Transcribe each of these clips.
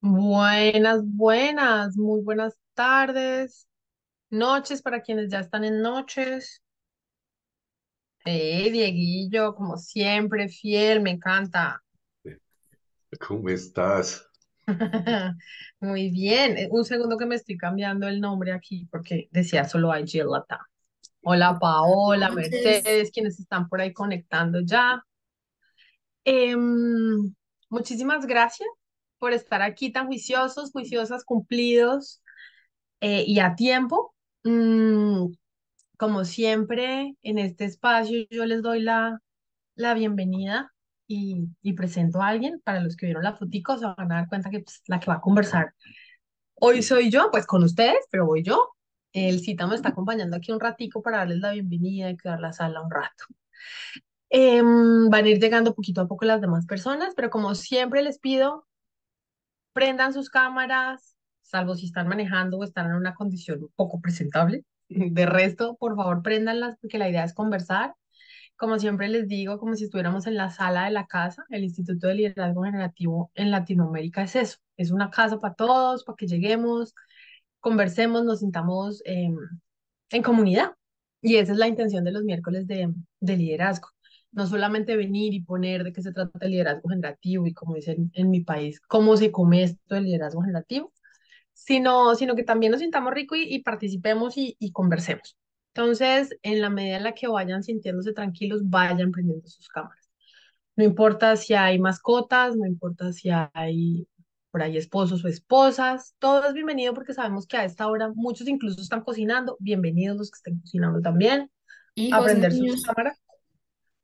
Buenas, buenas, muy buenas tardes, noches para quienes ya están en noches. Eh, Dieguillo, como siempre, fiel, me encanta. ¿Cómo estás? Muy bien. Eh, Un segundo que me estoy cambiando el nombre aquí porque decía solo IG Latam. Hola Buenas Paola, noches. Mercedes, quienes están por ahí conectando ya. Em, muchísimas gracias por estar aquí tan juiciosos, juiciosas, cumplidos eh, y a tiempo. Mm, como siempre, en este espacio yo les doy la, la bienvenida y, y presento a alguien. Para los que vieron la fotico se van a dar cuenta que pues, la que va a conversar hoy soy yo, pues con ustedes, pero voy yo. El cita me está acompañando aquí un ratico para darles la bienvenida y quedar la sala un rato. Em, van a ir llegando poquito a poco las demás personas, pero como siempre les pido, prendan sus cámaras, salvo si están manejando o están en una condición un poco presentable. De resto, por favor, préndanlas porque la idea es conversar. Como siempre les digo, como si estuviéramos en la sala de la casa, el Instituto de Liderazgo Generativo en Latinoamérica es eso, es una casa para todos, para que lleguemos, conversemos, nos sintamos em, en comunidad. Y esa es la intención de los miércoles de, de liderazgo. No solamente venir y poner de qué se trata el liderazgo generativo y como dicen en mi país, cómo se come esto del liderazgo generativo, sino, sino que también nos sintamos rico y, y participemos y, y conversemos. Entonces, en la medida en la que vayan sintiéndose tranquilos, vayan prendiendo sus cámaras. No importa si hay mascotas, no importa si hay por ahí esposos o esposas, todo es bienvenido porque sabemos que a esta hora muchos incluso están cocinando. Bienvenidos los que estén cocinando también a prender sus cámaras.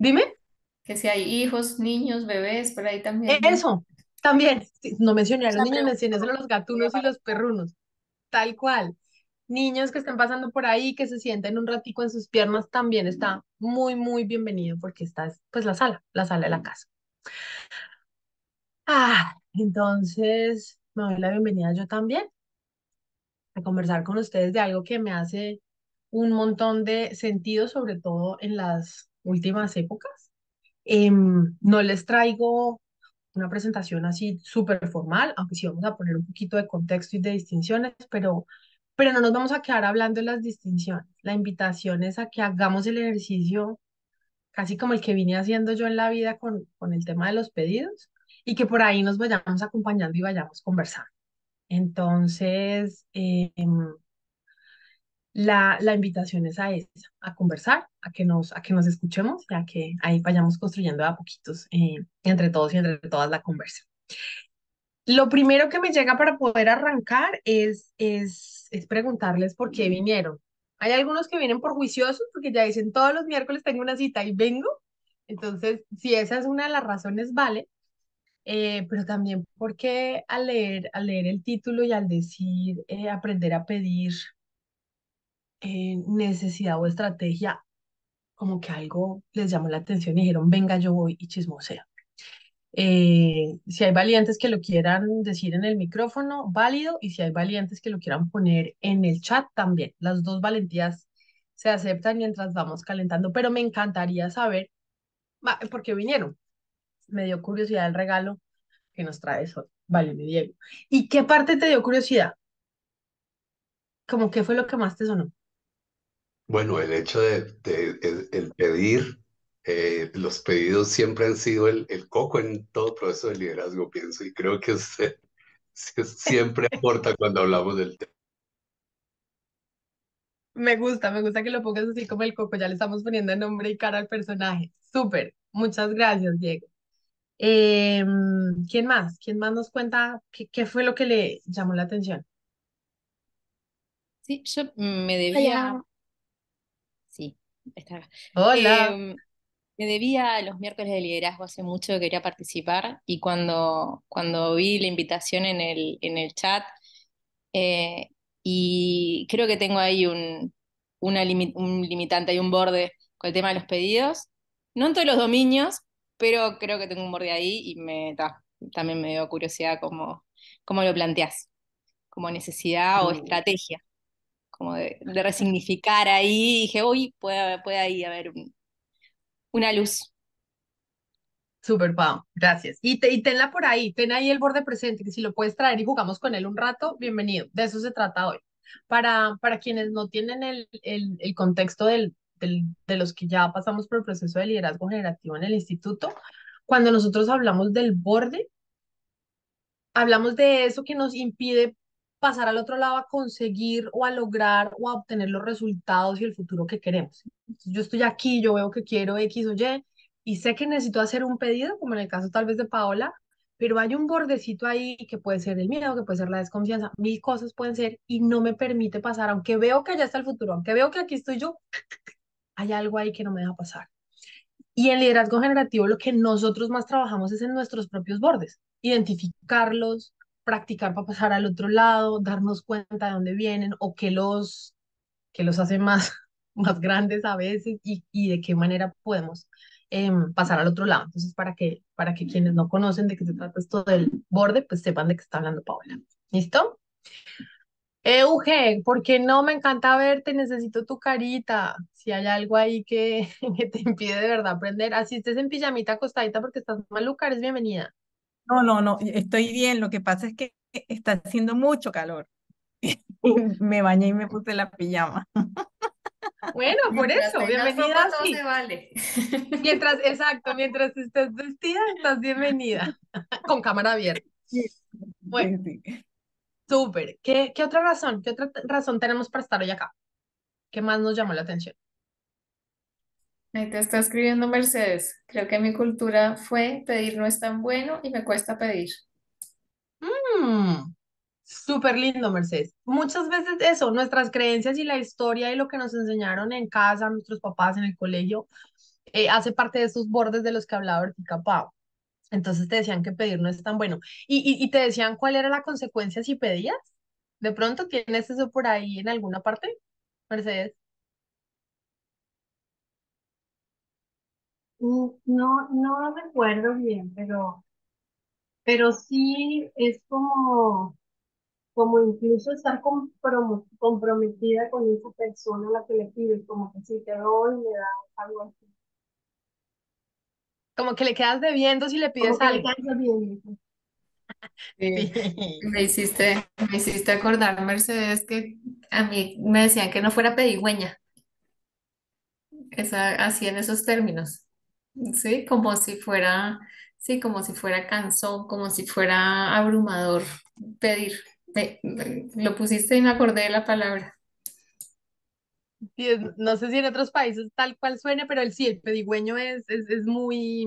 Dime, que si hay hijos, niños, bebés, por ahí también, ¿no? eso también. No mencioné a los niños, mencioné solo los gatunos y los perrunos, tal cual. Niños que estén pasando por ahí, que se sienten un ratico en sus piernas, también está muy, muy bienvenido porque esta es pues la sala, la sala de la casa. Ah, entonces me doy la bienvenida yo también a conversar con ustedes de algo que me hace un montón de sentido, sobre todo en las últimas épocas. Em, no les traigo una presentación así súper formal, aunque sí vamos a poner un poquito de contexto y de distinciones, pero, pero no nos vamos a quedar hablando de las distinciones. La invitación es a que hagamos el ejercicio casi como el que vine haciendo yo en la vida con, con el tema de los pedidos y que por ahí nos vayamos acompañando y vayamos conversando. Entonces, em, la, la invitación es a esa, a conversar, a que nos, a que nos escuchemos y a que ahí vayamos construyendo a poquitos eh, entre todos y entre todas la conversa. Lo primero que me llega para poder arrancar es, es, es preguntarles por qué vinieron. Hay algunos que vienen por juiciosos porque ya dicen todos los miércoles tengo una cita y vengo. Entonces, si esa es una de las razones, vale. Eh, pero también porque al leer, al leer el título y al decir eh, aprender a pedir eh, necesidad o estrategia, como que algo les llamó la atención y dijeron, venga, yo voy y chismoseo. Eh, si hay valientes que lo quieran decir en el micrófono, válido, y si hay valientes que lo quieran poner en el chat, también. Las dos valentías se aceptan mientras vamos calentando, pero me encantaría saber por qué vinieron. Me dio curiosidad el regalo que nos trae hoy. Vale, Diego. ¿Y qué parte te dio curiosidad? ¿Cómo qué fue lo que más te sonó? Bueno, el hecho de, de- el, el pedir, eh, los pedidos siempre han sido el, el coco en todo proceso de liderazgo, pienso, y creo que usted sie- siempre aporta cuando hablamos del tema. Me gusta, me gusta que lo pongas así como el coco, ya le estamos poniendo nombre y cara al personaje. Súper, muchas gracias, Diego. Em, ¿quién más? ¿Quién más nos cuenta qué, qué fue lo que le llamó la atención? Sí, yo me debía, Hola. Está. Hola. Em, me debía a los miércoles de liderazgo hace mucho que quería participar y cuando, cuando vi la invitación en el, en el chat, eh, y creo que tengo ahí un, una limi- un limitante y un borde con el tema de los pedidos, no en todos los dominios, pero creo que tengo un borde ahí y me, ta, también me dio curiosidad cómo, cómo lo planteás, como necesidad o Mm, estrategia como de, de resignificar ahí, dije, uy, puede, puede ahí haber un- una luz. Super, Pau, gracias. Y, te, y tenla por ahí, ten ahí el borde presente, que si lo puedes traer y jugamos con él un rato, bienvenido. De eso se trata hoy. Para, para quienes no tienen el, el, el contexto del, del, de los que ya pasamos por el proceso de liderazgo generativo en el instituto, cuando nosotros hablamos del borde, hablamos de eso que nos impide pasar al otro lado a conseguir o a lograr o a obtener los resultados y el futuro que queremos. Yo estoy aquí, yo veo que quiero X o Y y sé que necesito hacer un pedido, como en el caso tal vez de Paola, pero hay un bordecito ahí que puede ser el miedo, que puede ser la desconfianza, mil cosas pueden ser y no me permite pasar, aunque veo que allá está el futuro, aunque veo que aquí estoy yo, hay algo ahí que no me deja pasar. Y en liderazgo generativo lo que nosotros más trabajamos es en nuestros propios bordes, identificarlos, practicar para pasar al otro lado, darnos cuenta de dónde vienen o qué los, que los hace más, más grandes a veces y, y de qué manera podemos em, pasar al otro lado. Entonces, para que, para que quienes no conocen de qué se trata esto del borde, pues sepan de qué está hablando Paola. ¿Listo? Euge, porque no me encanta verte, necesito tu carita. Si hay algo ahí que, que te impide de verdad aprender, así estés en pijamita acostadita porque estás maluca, eres bienvenida. No, no, no, estoy bien. Lo que pasa es que está haciendo mucho calor. Me bañé y me puse la pijama. Bueno, por Mientras eso, bienvenida todo se vale. Mientras, exacto, mientras estés vestida, estás bienvenida. Con cámara abierta. Bueno, súper. ¿Qué, qué otra razón? ¿Qué otra razón tenemos para estar hoy acá? ¿Qué más nos llamó la atención? Ahí te está escribiendo Mercedes. Creo que mi cultura fue pedir no es tan bueno y me cuesta pedir. Mm, súper lindo, Mercedes. Muchas veces eso, nuestras creencias y la historia y lo que nos enseñaron en casa, nuestros papás en el colegio, eh, hace parte de esos bordes de los que hablaba ahorita Pau. Entonces te decían que pedir no es tan bueno. Y, y, y te decían cuál era la consecuencia si pedías. ¿De pronto tienes eso por ahí en alguna parte, Mercedes? No, no recuerdo bien, pero, pero sí es como, como incluso estar comprometida con esa persona a la que le pides, como que si te doy, me das algo así. Como que le quedas debiendo si le Como pides que le algo. bien. Sí. Me hiciste, me hiciste acordar, Mercedes, que a mí me decían que no fuera pedigüeña. Esa, así en esos términos. Sí, como si fuera, sí, como si fuera cansón, como si fuera abrumador pedir. Lo pusiste y me acordé de la palabra. No sé si en otros países tal cual suene, pero el sí, el pedigüeño es, es, es muy,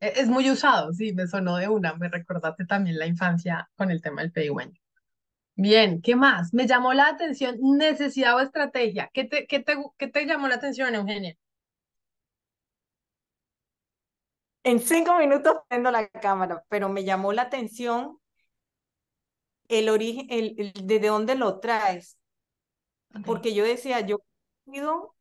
e- es muy usado, sí, me sonó de una, me recordaste también la infancia con el tema del pedigüeño. Bien, ¿qué más? Me llamó la atención necesidad o estrategia. ¿Qué te, qué te, qué te llamó la atención, Eugenia? En cinco minutos prendo la cámara, pero me llamó la atención el origen, el, el- de dónde lo traes, porque yo decía, yo he ido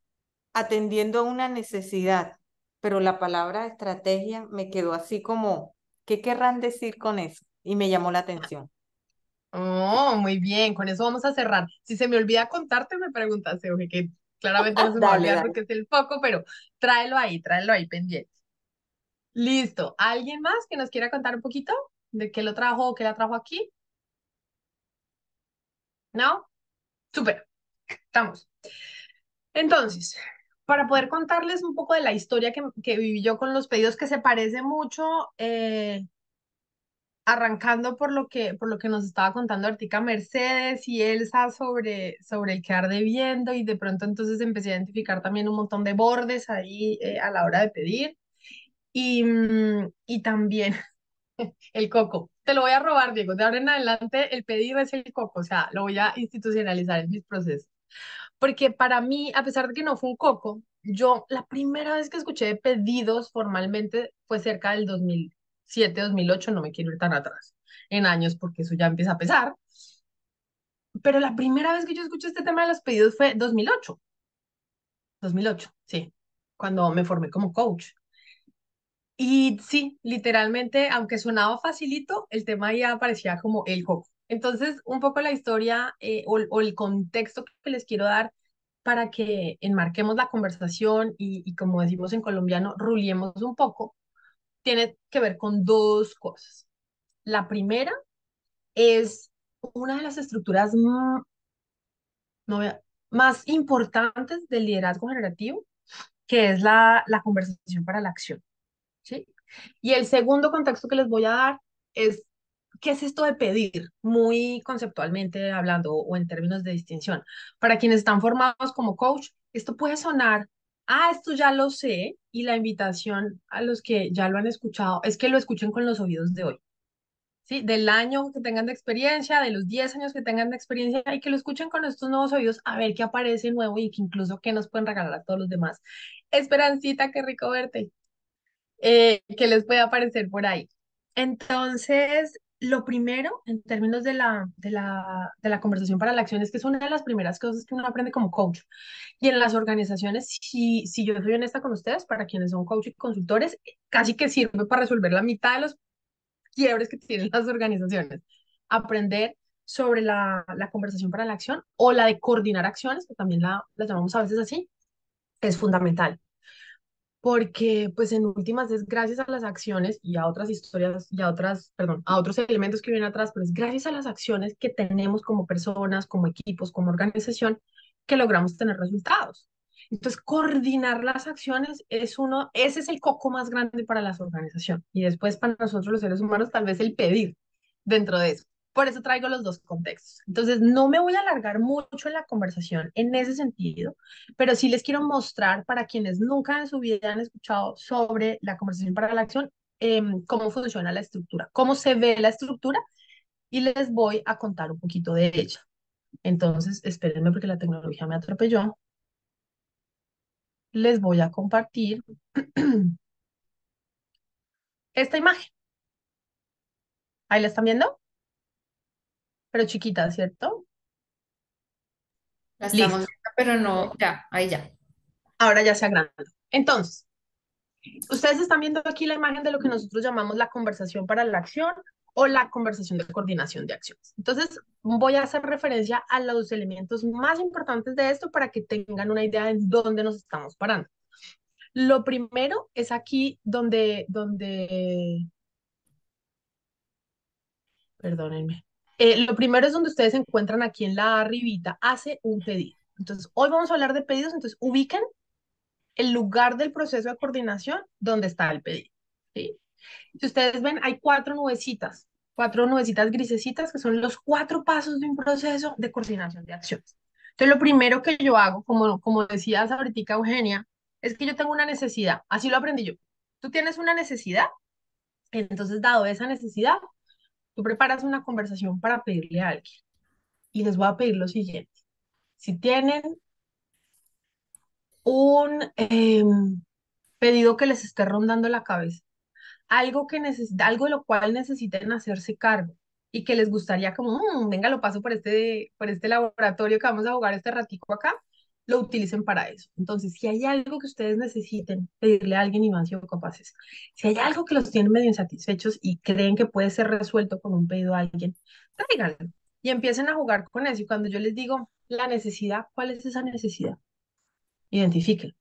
atendiendo a una necesidad, pero la palabra estrategia me quedó así como, ¿qué querrán decir con eso? Y me llamó la atención. Oh, muy bien, con eso vamos a cerrar. Si se me olvida contarte, me preguntas, Euge, que claramente no se me va a olvidar porque es el foco, pero tráelo ahí, tráelo ahí pendiente. Listo. ¿Alguien más que nos quiera contar un poquito de qué lo trajo o qué la trajo aquí? ¿No? Súper. Estamos. Entonces, para poder contarles un poco de la historia que, que viví yo con los pedidos, que se parece mucho, eh, arrancando por lo que, por lo que nos estaba contando Artica Mercedes y Elsa sobre, sobre el quedar debiendo y de pronto entonces empecé a identificar también un montón de bordes ahí eh, a la hora de pedir y, mm, y también el coco. Te lo voy a robar, Diego. De ahora en adelante el pedir es el coco, o sea, lo voy a institucionalizar en mis procesos. Porque para mí, a pesar de que no fue un coco, yo la primera vez que escuché de pedidos formalmente fue cerca del 2007, 2008, no me quiero ir tan atrás en años porque eso ya empieza a pesar. Pero la primera vez que yo escuché este tema de los pedidos fue 2008, 2008, sí, cuando me formé como coach. Y sí, literalmente, aunque sonaba facilito, el tema ya parecía como el coco. Entonces, un poco la historia eh, o, o el contexto que les quiero dar para que enmarquemos la conversación y, como decimos en colombiano, ruliemos un poco, tiene que ver con dos cosas. La primera es una de las estructuras mm, no, más importantes del liderazgo generativo, que es la, la conversación para la acción. ¿Sí? Y el segundo contexto que les voy a dar es, ¿qué es esto de pedir? Muy conceptualmente hablando o en términos de distinción. Para quienes están formados como coach, esto puede sonar, ah, esto ya lo sé, y la invitación a los que ya lo han escuchado es que lo escuchen con los oídos de hoy. ¿Sí? Del año que tengan de experiencia, de los 10 años que tengan de experiencia, y que lo escuchen con estos nuevos oídos a ver qué aparece nuevo y que incluso qué nos pueden regalar a todos los demás. Esperancita, qué rico verte. Eh, que les puede aparecer por ahí. Entonces, lo primero, en términos de la, de la, de la conversación para la acción, es que es una de las primeras cosas que uno aprende como coach. Y en las organizaciones, si, si yo soy honesta con ustedes, para quienes son coach y consultores, casi que sirve para resolver la mitad de los quiebres que tienen las organizaciones. Aprender sobre la, la conversación para la acción o la de coordinar acciones, que también la, la llamamos a veces así, es fundamental porque pues en últimas es gracias a las acciones y a otras historias y a otras, perdón, a otros elementos que vienen atrás, pero es gracias a las acciones que tenemos como personas, como equipos, como organización, que logramos tener resultados. Entonces, coordinar las acciones es uno, ese es el coco más grande para las organizaciones. Y después para nosotros los seres humanos, tal vez el pedir dentro de eso. Por eso traigo los dos contextos. Entonces, no me voy a alargar mucho en la conversación en ese sentido, pero sí les quiero mostrar para quienes nunca en su vida han escuchado sobre la conversación para la acción, em, cómo funciona la estructura, cómo se ve la estructura y les voy a contar un poquito de ella. Entonces, espérenme porque la tecnología me atropelló. Les voy a compartir esta imagen. ¿Ahí la están viendo? Pero chiquita, ¿cierto? La estamos pero no, ya, ahí ya. Ahora ya se agranda. Entonces, ustedes están viendo aquí la imagen de lo que nosotros llamamos la conversación para la acción o la conversación de coordinación de acciones. Entonces, voy a hacer referencia a los elementos más importantes de esto para que tengan una idea de dónde nos estamos parando. Lo primero es aquí donde, donde, perdónenme, eh, lo primero es donde ustedes se encuentran aquí en la arribita, hace un pedido. Entonces, hoy vamos a hablar de pedidos, entonces ubiquen el lugar del proceso de coordinación donde está el pedido. ¿sí? Si ustedes ven, hay cuatro nubecitas, cuatro nubecitas grisecitas que son los cuatro pasos de un proceso de coordinación de acciones. Entonces, lo primero que yo hago, como, como decía ahorita Eugenia, es que yo tengo una necesidad, así lo aprendí yo. Tú tienes una necesidad, entonces, dado esa necesidad, Tú preparas una conversación para pedirle a alguien y les voy a pedir lo siguiente. Si tienen un em, pedido que les esté rondando la cabeza, algo, que algo de lo cual necesiten hacerse cargo y que les gustaría como, mm, venga, lo paso por este, por este laboratorio que vamos a jugar este ratico acá, lo utilicen para eso. Entonces, si hay algo que ustedes necesiten pedirle a alguien y no han sido capaces, si hay algo que los tiene medio insatisfechos y creen que puede ser resuelto con un pedido a alguien, tráiganlo y empiecen a jugar con eso. Y cuando yo les digo la necesidad, ¿cuál es esa necesidad? Identifiquen.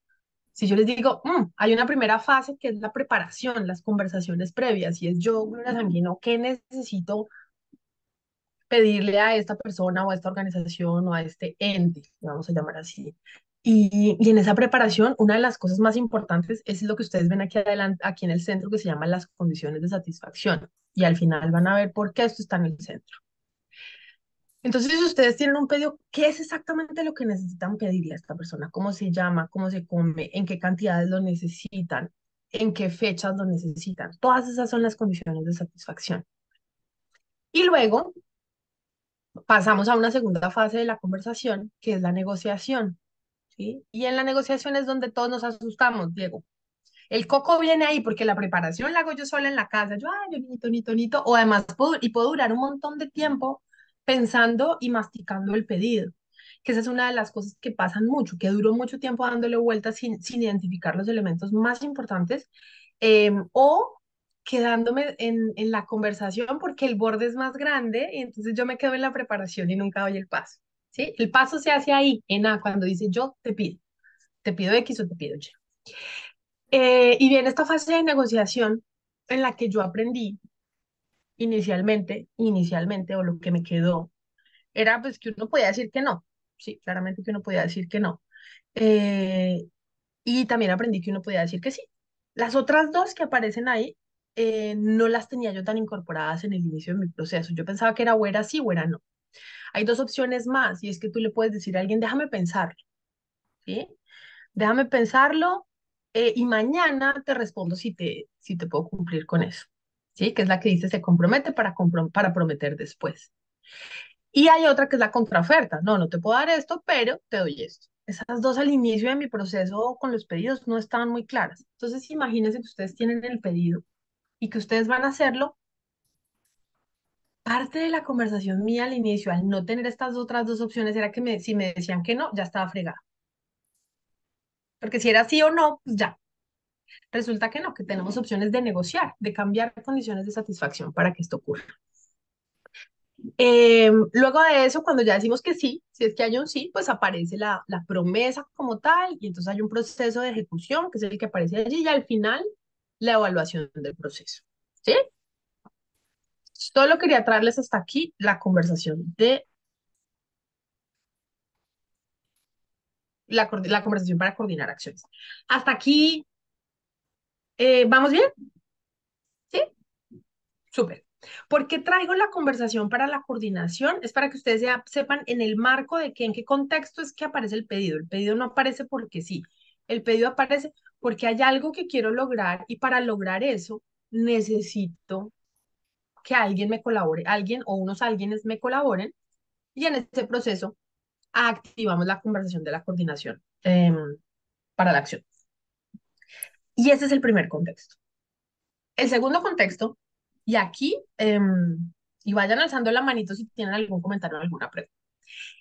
Si yo les digo, mm, hay una primera fase que es la preparación, las conversaciones previas, y es yo, Gloria Sanguino, ¿qué necesito pedirle a esta persona o a esta organización o a este ente, vamos a llamar así. Y, y, en esa preparación, una de las cosas más importantes es lo que ustedes ven aquí adelante, aquí en el centro, que se llama las condiciones de satisfacción. Y al final van a ver por qué esto está en el centro. Entonces, si ustedes tienen un pedido, ¿qué es exactamente lo que necesitan pedirle a esta persona? ¿Cómo se llama? ¿Cómo se come? ¿En qué cantidades lo necesitan? ¿En qué fechas lo necesitan? Todas esas son las condiciones de satisfacción. Y luego, pasamos a una segunda fase de la conversación, que es la negociación. ¿sí? Y en la negociación es donde todos nos asustamos, Diego. El coco viene ahí porque la preparación la hago yo sola en la casa. Yo, ay, yo nito, nito, nito. O además, puedo, y puedo durar un montón de tiempo pensando y masticando el pedido. Que esa es una de las cosas que pasan mucho, que duró mucho tiempo dándole vueltas sin, sin identificar los elementos más importantes. Em, o quedándome en, en, la conversación porque el borde es más grande y entonces yo me quedo en la preparación y nunca doy el paso. ¿sí? El paso se hace ahí, en A, cuando dice yo te pido, te pido X o te pido Y. Eh, y viene esta fase de negociación en la que yo aprendí inicialmente, inicialmente, o lo que me quedó, era pues que uno podía decir que no, sí, claramente que uno podía decir que no. Eh, y también aprendí que uno podía decir que sí. Las otras dos que aparecen ahí, eh, no las tenía yo tan incorporadas en el inicio de mi proceso. Yo pensaba que era o era sí o era no. Hay dos opciones más y es que tú le puedes decir a alguien, déjame pensarlo, ¿sí? Déjame pensarlo eh, y mañana te respondo si te, si te puedo cumplir con eso, ¿sí? Que es la que dice se compromete para, para prometer después. Y hay otra que es la contraoferta. No, no te puedo dar esto, pero te doy esto. Esas dos al inicio de mi proceso con los pedidos no estaban muy claras. Entonces, imagínense que ustedes tienen el pedido y que ustedes van a hacerlo. Parte de la conversación mía al inicio, al no tener estas otras dos opciones, era que me, si me decían que no, ya estaba fregada. Porque si era sí o no, pues ya. Resulta que no, que tenemos opciones de negociar, de cambiar condiciones de satisfacción para que esto ocurra. Eh, luego de eso, cuando ya decimos que sí, si es que hay un sí, pues aparece la, la promesa como tal y entonces hay un proceso de ejecución que es el que aparece allí y al final la evaluación del proceso. ¿Sí? Solo quería traerles hasta aquí la conversación de la, la conversación para coordinar acciones. Hasta aquí, eh, ¿vamos bien? ¿Sí? Súper. ¿Por qué traigo la conversación para la coordinación? Es para que ustedes ya sepan en el marco de que en qué contexto es que aparece el pedido. El pedido no aparece porque sí. El pedido aparece porque hay algo que quiero lograr y para lograr eso necesito que alguien me colabore, alguien o unos alguienes me colaboren y en ese proceso activamos la conversación de la coordinación em, para la acción. Y ese es el primer contexto. El segundo contexto y aquí, em, y vayan alzando la manito si tienen algún comentario o alguna pregunta.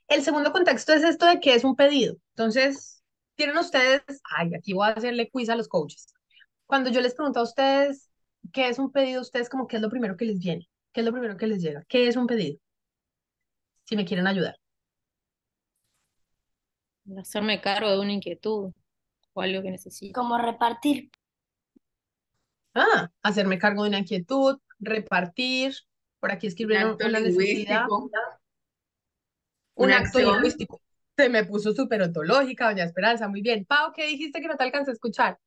El segundo contexto es esto de que es un pedido. Entonces, tienen ustedes, ay, aquí voy a hacerle quiz a los coaches. Cuando yo les pregunto a ustedes qué es un pedido, ustedes como qué es lo primero que les viene, qué es lo primero que les llega, qué es un pedido. Si me quieren ayudar. Hacerme cargo de una inquietud o algo que necesito. Como repartir. Ah, hacerme cargo de una inquietud, repartir, por aquí escribieron una necesidad. Un acto lingüístico. Se me puso súper ontológica, doña Esperanza, muy bien. Pau, ¿qué dijiste que no te alcancé a escuchar?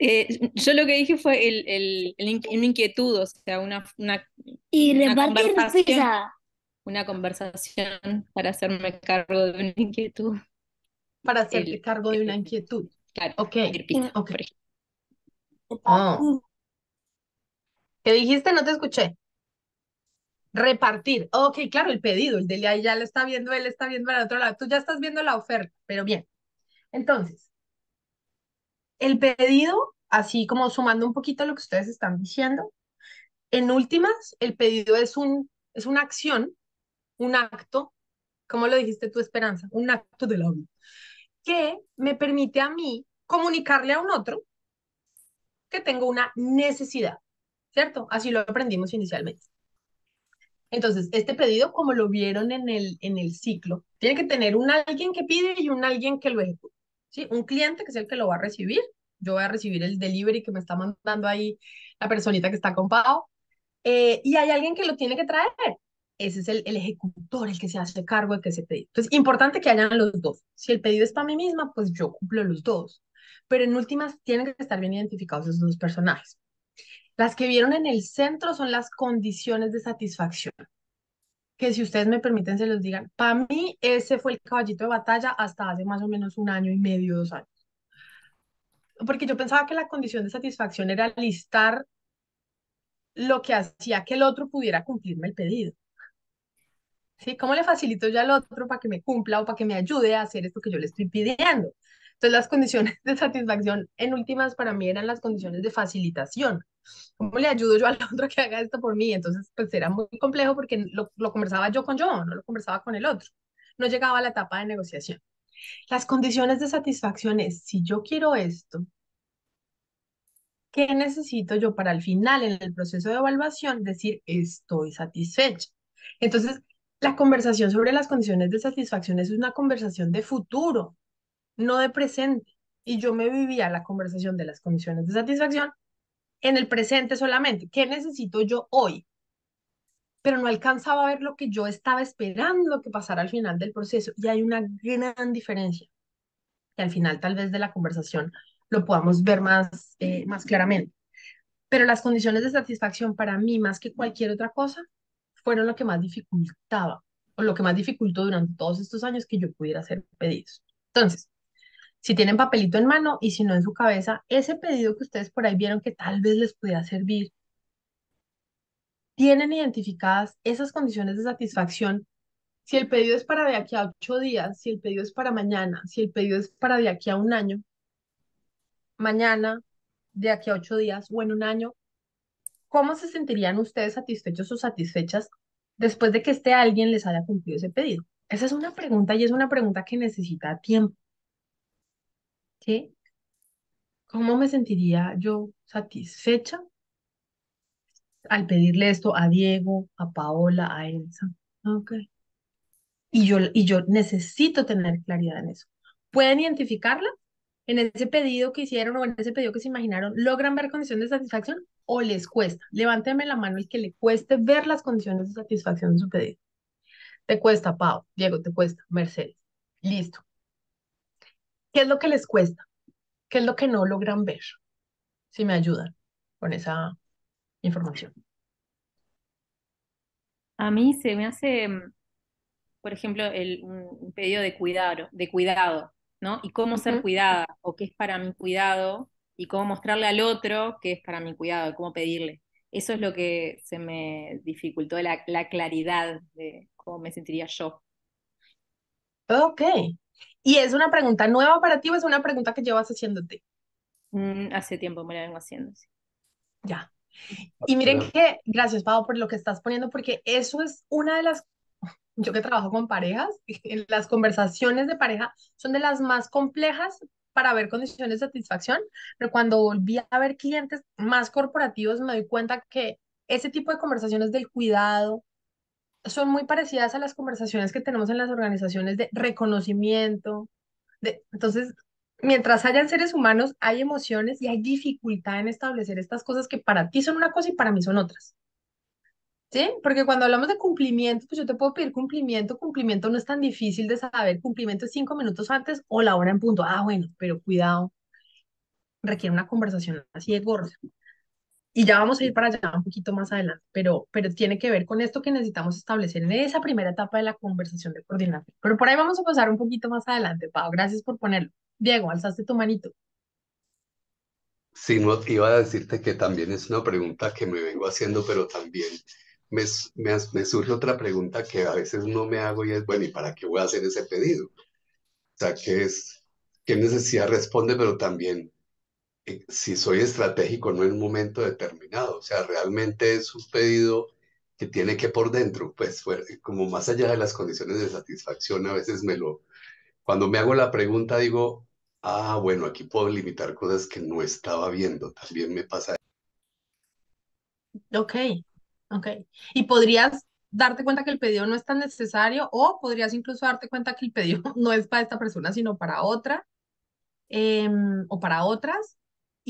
Eh, yo lo que dije fue el, el, una inquietud, o sea, una, una, y repartir pizza. Una conversación para hacerme cargo de una inquietud. Para hacerte cargo de una inquietud. Claro, ok, okay. Oh. ¿Qué dijiste? No te escuché. Repartir. Ok, claro, el pedido. El de ahí ya lo está viendo, él está viendo al otro lado. Tú ya estás viendo la oferta, pero bien. Entonces, el pedido, así como sumando un poquito lo que ustedes están diciendo, en últimas, el pedido es, un, es una acción, un acto, ¿cómo lo dijiste tú, Esperanza? Un acto de vida, que me permite a mí comunicarle a un otro que tengo una necesidad, ¿cierto? Así lo aprendimos inicialmente. Entonces, este pedido, como lo vieron en el, en el ciclo, tiene que tener un alguien que pide y un alguien que lo ejecuta. ¿sí? Un cliente que es el que lo va a recibir. Yo voy a recibir el delivery que me está mandando ahí la personita que está con eh, y hay alguien que lo tiene que traer. Ese es el, el, ejecutor, el que se hace cargo de que se pedido. Entonces, importante que hayan los dos. Si el pedido es para mí misma, pues yo cumplo los dos pero en últimas tienen que estar bien identificados esos dos personajes. Las que vieron en el centro son las condiciones de satisfacción, que si ustedes me permiten se los digan. Para mí ese fue el caballito de batalla hasta hace más o menos un año y medio, dos años. Porque yo pensaba que la condición de satisfacción era listar lo que hacía que el otro pudiera cumplirme el pedido. ¿Sí? ¿Cómo le facilito yo al otro para que me cumpla o para que me ayude a hacer esto que yo le estoy pidiendo? Entonces las condiciones de satisfacción en últimas para mí eran las condiciones de facilitación. ¿Cómo le ayudo yo al otro que haga esto por mí? Entonces pues era muy complejo porque lo, lo conversaba yo con yo, no lo conversaba con el otro. No llegaba a la etapa de negociación. Las condiciones de satisfacción es, si yo quiero esto, ¿qué necesito yo para al final en el proceso de evaluación decir estoy satisfecha? Entonces, la conversación sobre las condiciones de satisfacción es una conversación de futuro, no de presente. Y yo me vivía la conversación de las condiciones de satisfacción en el presente solamente. ¿Qué necesito yo hoy? Pero no alcanzaba a ver lo que yo estaba esperando que pasara al final del proceso. Y hay una gran diferencia. Y al final tal vez de la conversación lo podamos ver más, eh, más claramente. Pero las condiciones de satisfacción para mí, más que cualquier otra cosa, fueron lo que más dificultaba o lo que más dificultó durante todos estos años que yo pudiera hacer pedidos. Entonces, si tienen papelito en mano y si no en su cabeza, ese pedido que ustedes por ahí vieron que tal vez les pudiera servir, tienen identificadas esas condiciones de satisfacción. Si el pedido es para de aquí a ocho días, si el pedido es para mañana, si el pedido es para de aquí a un año, mañana, de aquí a ocho días o en un año, ¿cómo se sentirían ustedes satisfechos o satisfechas después de que este alguien les haya cumplido ese pedido? Esa es una pregunta y es una pregunta que necesita tiempo. ¿Cómo me sentiría yo satisfecha al pedirle esto a Diego, a Paola, a Elsa? Ok. Y yo, y yo necesito tener claridad en eso. ¿Pueden identificarla? En ese pedido que hicieron o en ese pedido que se imaginaron, ¿logran ver condiciones de satisfacción o les cuesta? Levánteme la mano el que le cueste ver las condiciones de satisfacción de su pedido. Te cuesta, Pau, Diego, te cuesta, Mercedes. Listo. ¿Qué es lo que les cuesta? ¿Qué es lo que no logran ver? Si me ayudan con esa información. A mí se me hace, mm, por ejemplo, el, un pedido de cuidado, de cuidado, ¿no? Y cómo ser cuidada, o qué es para mi cuidado, y cómo mostrarle al otro qué es para mi cuidado, cómo pedirle. Eso es lo que se me dificultó, la, la claridad de cómo me sentiría yo. Ok. ¿Y es una pregunta nueva para ti o es una pregunta que llevas haciéndote? Mm, hace tiempo me la vengo haciendo. Sí. Ya. Y miren que, gracias Pau por lo que estás poniendo, porque eso es una de las, yo que trabajo con parejas, las conversaciones de pareja son de las más complejas para ver condiciones de satisfacción, pero cuando volví a ver clientes más corporativos me doy cuenta que ese tipo de conversaciones del cuidado son muy parecidas a las conversaciones que tenemos en las organizaciones de reconocimiento. De, entonces, mientras hayan seres humanos, hay emociones y hay dificultad en establecer estas cosas que para ti son una cosa y para mí son otras. ¿Sí? Porque cuando hablamos de cumplimiento, pues yo te puedo pedir cumplimiento, cumplimiento no es tan difícil de saber, cumplimiento es cinco minutos antes o la hora en punto. Ah, bueno, pero cuidado, requiere una conversación así de gorda. Y ya vamos a ir para allá un poquito más adelante, pero, pero tiene que ver con esto que necesitamos establecer en esa primera etapa de la conversación de coordinación. Pero por ahí vamos a pasar un poquito más adelante, Pau. Gracias por ponerlo. Diego, alzaste tu manito. Sí, no, iba a decirte que también es una pregunta que me vengo haciendo, pero también me, me, me surge otra pregunta que a veces no me hago y es, bueno, ¿y para qué voy a hacer ese pedido? O sea, ¿qué es, qué necesidad responde, pero también eh, si soy estratégico no en un momento determinado? O sea, realmente es un pedido que tiene que por dentro, pues como más allá de las condiciones de satisfacción, a veces me lo, cuando me hago la pregunta digo, ah, bueno, aquí puedo limitar cosas que no estaba viendo, también me pasa. Ok, ok. Y podrías darte cuenta que el pedido no es tan necesario o podrías incluso darte cuenta que el pedido no es para esta persona, sino para otra em, o para otras.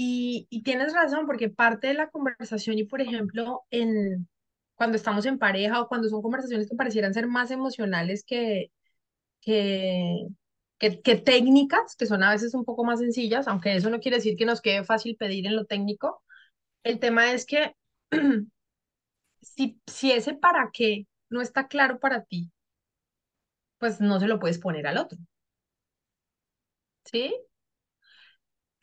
Y, tienes razón, porque parte de la conversación y, por ejemplo, en, cuando estamos en pareja o cuando son conversaciones que parecieran ser más emocionales que, que, que, técnicas, que son a veces un poco más sencillas, aunque eso no quiere decir que nos quede fácil pedir en lo técnico. El tema es que si, si ese para qué no está claro para ti, pues no se lo puedes poner al otro. ¿Sí?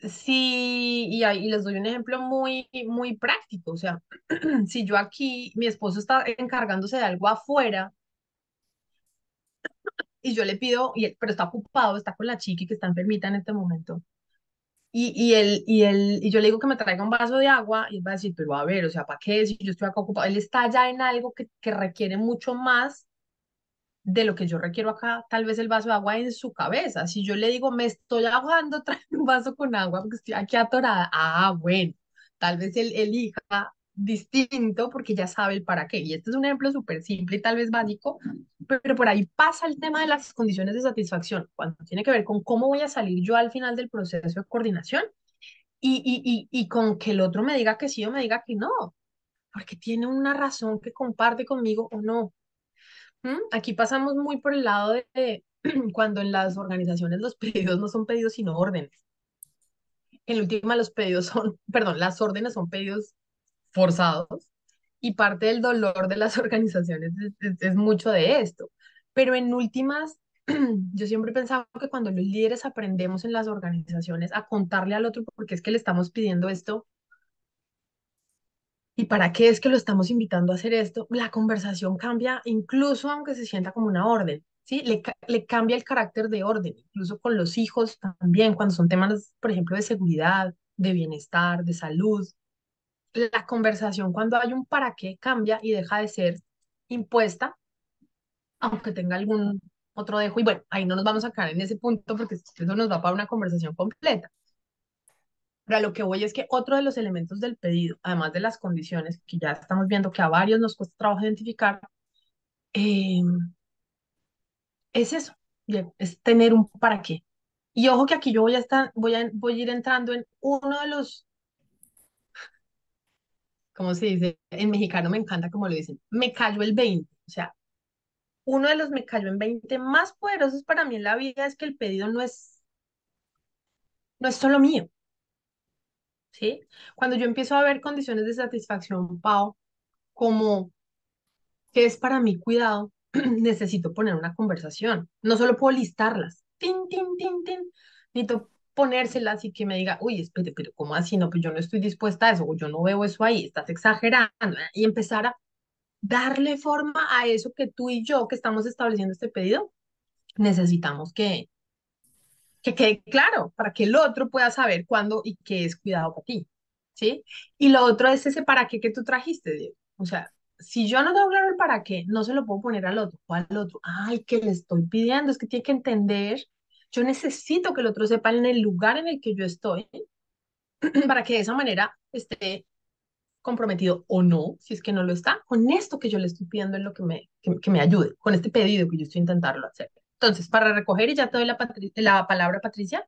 Sí, y, ahí les doy un ejemplo muy, muy práctico. O sea, si yo aquí, mi esposo está encargándose de algo afuera y yo le pido, y pero está ocupado, está con la chiqui que está enfermita en este momento. Y, y, él, y, él, y yo le digo que me traiga un vaso de agua y él va a decir, pero a ver, o sea, ¿para qué? Si yo estoy acá ocupado. Él está ya en algo que, que requiere mucho más de lo que yo requiero acá, tal vez el vaso de agua en su cabeza. Si yo le digo, me estoy ahogando, trae un vaso con agua porque estoy aquí atorada. Ah, bueno, tal vez él elija distinto porque ya sabe el para qué. Y este es un ejemplo súper simple y tal vez básico, pero por ahí pasa el tema de las condiciones de satisfacción, cuando tiene que ver con cómo voy a salir yo al final del proceso de coordinación y, y, y, y con que el otro me diga que sí o me diga que no, porque tiene una razón que comparte conmigo o no. Aquí pasamos muy por el lado de cuando en las organizaciones los pedidos no son pedidos sino órdenes. En última los pedidos son, perdón, las órdenes son pedidos forzados y parte del dolor de las organizaciones es, es mucho de esto. Pero en últimas, yo siempre he pensado que cuando los líderes aprendemos en las organizaciones a contarle al otro porque es que le estamos pidiendo esto y para qué es que lo estamos invitando a hacer esto, la conversación cambia incluso aunque se sienta como una orden. ¿Sí? Le, ca- le cambia el carácter de orden, incluso con los hijos también, cuando son temas, por ejemplo, de seguridad, de bienestar, de salud, la conversación cuando hay un para qué cambia y deja de ser impuesta, aunque tenga algún otro dejo. Y bueno, ahí no nos vamos a caer en ese punto porque eso nos va para una conversación completa. Pero a lo que voy es que otro de los elementos del pedido, además de las condiciones que ya estamos viendo que a varios nos cuesta trabajo identificar, eh, es eso, es tener un para qué. Y ojo que aquí yo voy a estar, voy a, voy a ir entrando en uno de los, ¿cómo se dice? En mexicano me encanta como lo dicen, me cayó el 20. O sea, uno de los me cayó en 20 más poderosos para mí en la vida es que el pedido no es, no es solo mío, ¿sí? Cuando yo empiezo a ver condiciones de satisfacción, Pau, como que es para mí cuidado, necesito poner una conversación. No solo puedo listarlas, tin, tin, tin, tin, necesito ponérselas y que me diga, uy, espere, pero ¿cómo así? No, pues yo no estoy dispuesta a eso, o yo no veo eso ahí, estás exagerando, y empezar a darle forma a eso que tú y yo que estamos estableciendo este pedido, necesitamos que, que quede claro para que el otro pueda saber cuándo y qué es cuidado para ti, ¿sí? Y lo otro es ese para qué que tú trajiste, Diego. O sea, si yo no tengo claro el para qué, no se lo puedo poner al otro o al otro. Ay, que le estoy pidiendo, es que tiene que entender. Yo necesito que el otro sepa en el lugar en el que yo estoy para que de esa manera esté comprometido o no, si es que no lo está, con esto que yo le estoy pidiendo es lo que me, que, que me ayude, con este pedido que yo estoy intentando hacer. Entonces, para recoger, y ya te doy la, la palabra, Patricia,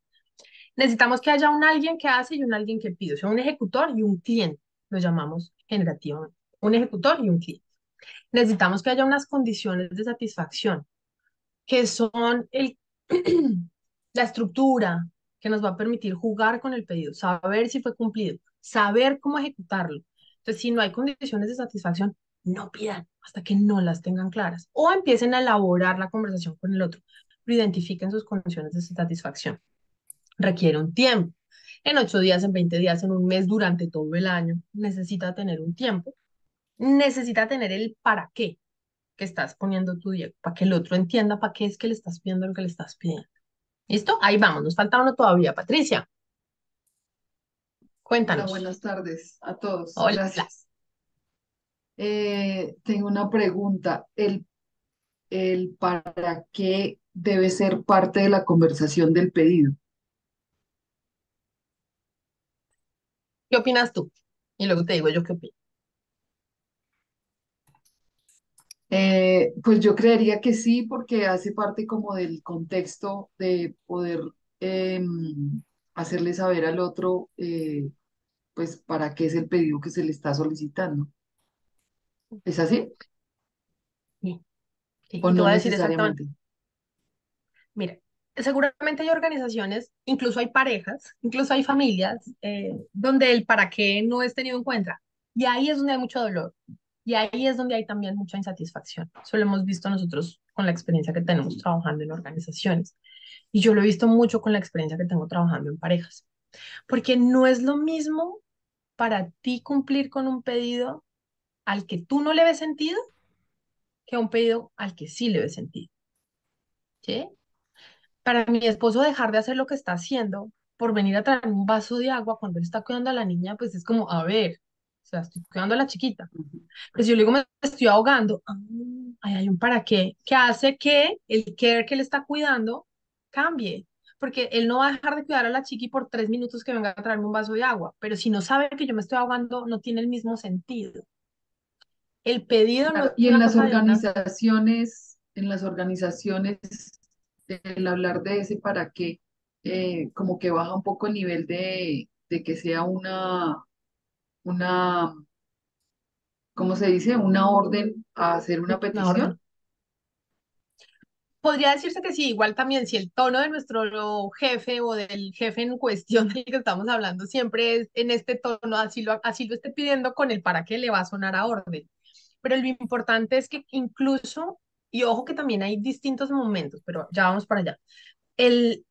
necesitamos que haya un alguien que hace y un alguien que pide, o sea, un ejecutor y un cliente, lo llamamos generativamente, un ejecutor y un cliente. Necesitamos que haya unas condiciones de satisfacción, que son el, la estructura que nos va a permitir jugar con el pedido, saber si fue cumplido, saber cómo ejecutarlo. Entonces, si no hay condiciones de satisfacción, no pidan hasta que no las tengan claras o empiecen a elaborar la conversación con el otro, pero identifiquen sus condiciones de satisfacción. Requiere un tiempo. En ocho días, en 20 días, en un mes, durante todo el año, necesita tener un tiempo. Necesita tener el para qué que estás poniendo tu Diego, para que el otro entienda para qué es que le estás pidiendo lo que le estás pidiendo. ¿Listo? Ahí vamos, nos falta uno todavía. Patricia, Hola, cuéntanos. buenas tardes a todos. Hola. Gracias. Eh, tengo una pregunta. ¿El, el para qué debe ser parte de la conversación del pedido? ¿Qué opinas tú? Y luego te digo yo qué opino. Eh, pues yo creería que sí, porque hace parte como del contexto de poder em, hacerle saber al otro, eh, pues, para qué es el pedido que se le está solicitando. ¿Es así? Sí, ¿O y no voy a decir exactamente. necesariamente? Mira, seguramente hay organizaciones, incluso hay parejas, incluso hay familias eh, donde el para qué no es tenido en cuenta. Y ahí es donde hay mucho dolor. Y ahí es donde hay también mucha insatisfacción. Eso lo hemos visto nosotros con la experiencia que tenemos trabajando en organizaciones. Y yo lo he visto mucho con la experiencia que tengo trabajando en parejas. Porque no es lo mismo para ti cumplir con un pedido al que tú no le ves sentido que un pedido al que sí le ves sentido. ¿Sí? Para mi esposo dejar de hacer lo que está haciendo por venir a traer un vaso de agua cuando él está cuidando a la niña, pues es como, a ver, o sea, estoy cuidando a la chiquita. Pues yo le digo, me estoy ahogando. Ah, ahí hay un para qué, que hace que el care que le está cuidando cambie. porque él no va a dejar de cuidar a la chiqui por tres minutos que venga a traerme un vaso de agua, pero si no sabe que yo me estoy ahogando, no tiene el mismo sentido. El pedido no es y en las una... organizaciones, en las organizaciones, el hablar de ese para qué, eh, como que baja un poco el nivel de, de que sea una, una, ¿cómo se dice? Una orden a hacer una petición. Podría decirse que sí, igual también si el tono de nuestro jefe o del jefe en cuestión del que estamos hablando siempre es en este tono, así lo, así lo esté pidiendo con el para qué le va a sonar a orden. Pero lo importante es que incluso, y ojo que también hay distintos momentos, pero ya vamos para allá, el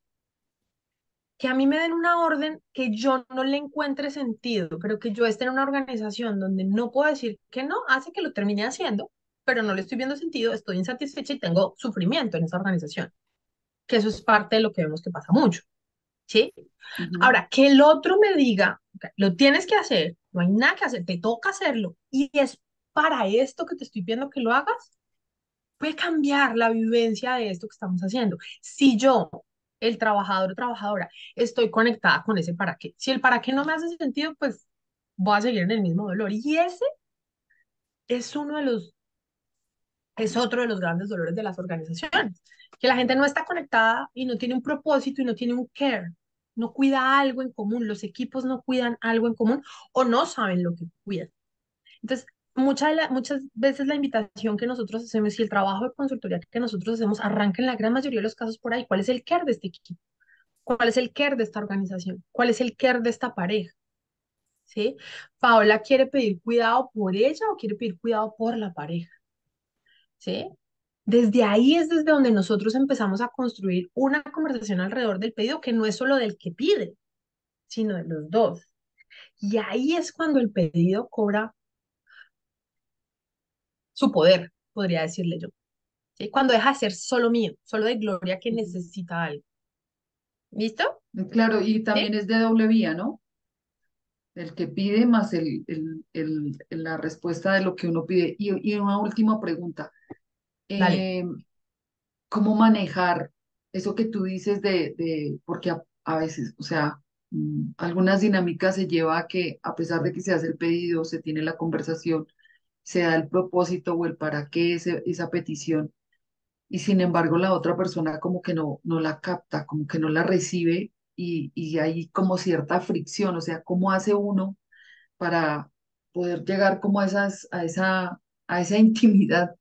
que a mí me den una orden que yo no le encuentre sentido, pero que yo esté en una organización donde no puedo decir que no, hace que lo termine haciendo, pero no le estoy viendo sentido, estoy insatisfecha y tengo sufrimiento en esa organización, que eso es parte de lo que vemos que pasa mucho, ¿sí? Ujú. Ahora, que el otro me diga, "Ok, lo tienes que hacer, no hay nada que hacer, te toca hacerlo, y es para esto que te estoy pidiendo que lo hagas, puede cambiar la vivencia de esto que estamos haciendo. Si yo, el trabajador o trabajadora, estoy conectada con ese para qué. Si el para qué no me hace sentido, pues voy a seguir en el mismo dolor. Y ese es uno de los, es otro de los grandes dolores de las organizaciones, que la gente no está conectada y no tiene un propósito y no tiene un care, no cuida algo en común, los equipos no cuidan algo en común o no saben lo que cuidan. Entonces, muchas veces la invitación que nosotros hacemos y el trabajo de consultoría que nosotros hacemos arranca en la gran mayoría de los casos por ahí. ¿Cuál es el care de este equipo? ¿Cuál es el care de esta organización? ¿Cuál es el care de esta pareja? ¿Sí? Paola quiere pedir cuidado por ella o quiere pedir cuidado por la pareja. ¿Sí? Desde ahí es desde donde nosotros empezamos a construir una conversación alrededor del pedido que no es solo del que pide, sino de los dos. Y ahí es cuando el pedido cobra su poder, podría decirle yo. ¿sí? Cuando deja de ser solo mío, solo de Gloria que necesita algo. ¿Listo? Claro, y ¿Sí? también es de doble vía, ¿no? El que pide más el, el, el- la respuesta de lo que uno pide. Y, y una última pregunta. Eh, ¿cómo manejar eso que tú dices de, de porque a, a veces, o sea, mm, algunas dinámicas se lleva a que a pesar de que se hace el pedido, se tiene la conversación, se da el propósito o el para qué ese- esa petición, y sin embargo la otra persona como que no, no la capta, como que no la recibe y, y hay como cierta fricción, o sea, ¿cómo hace uno para poder llegar como a esas, a esa, a esa intimidad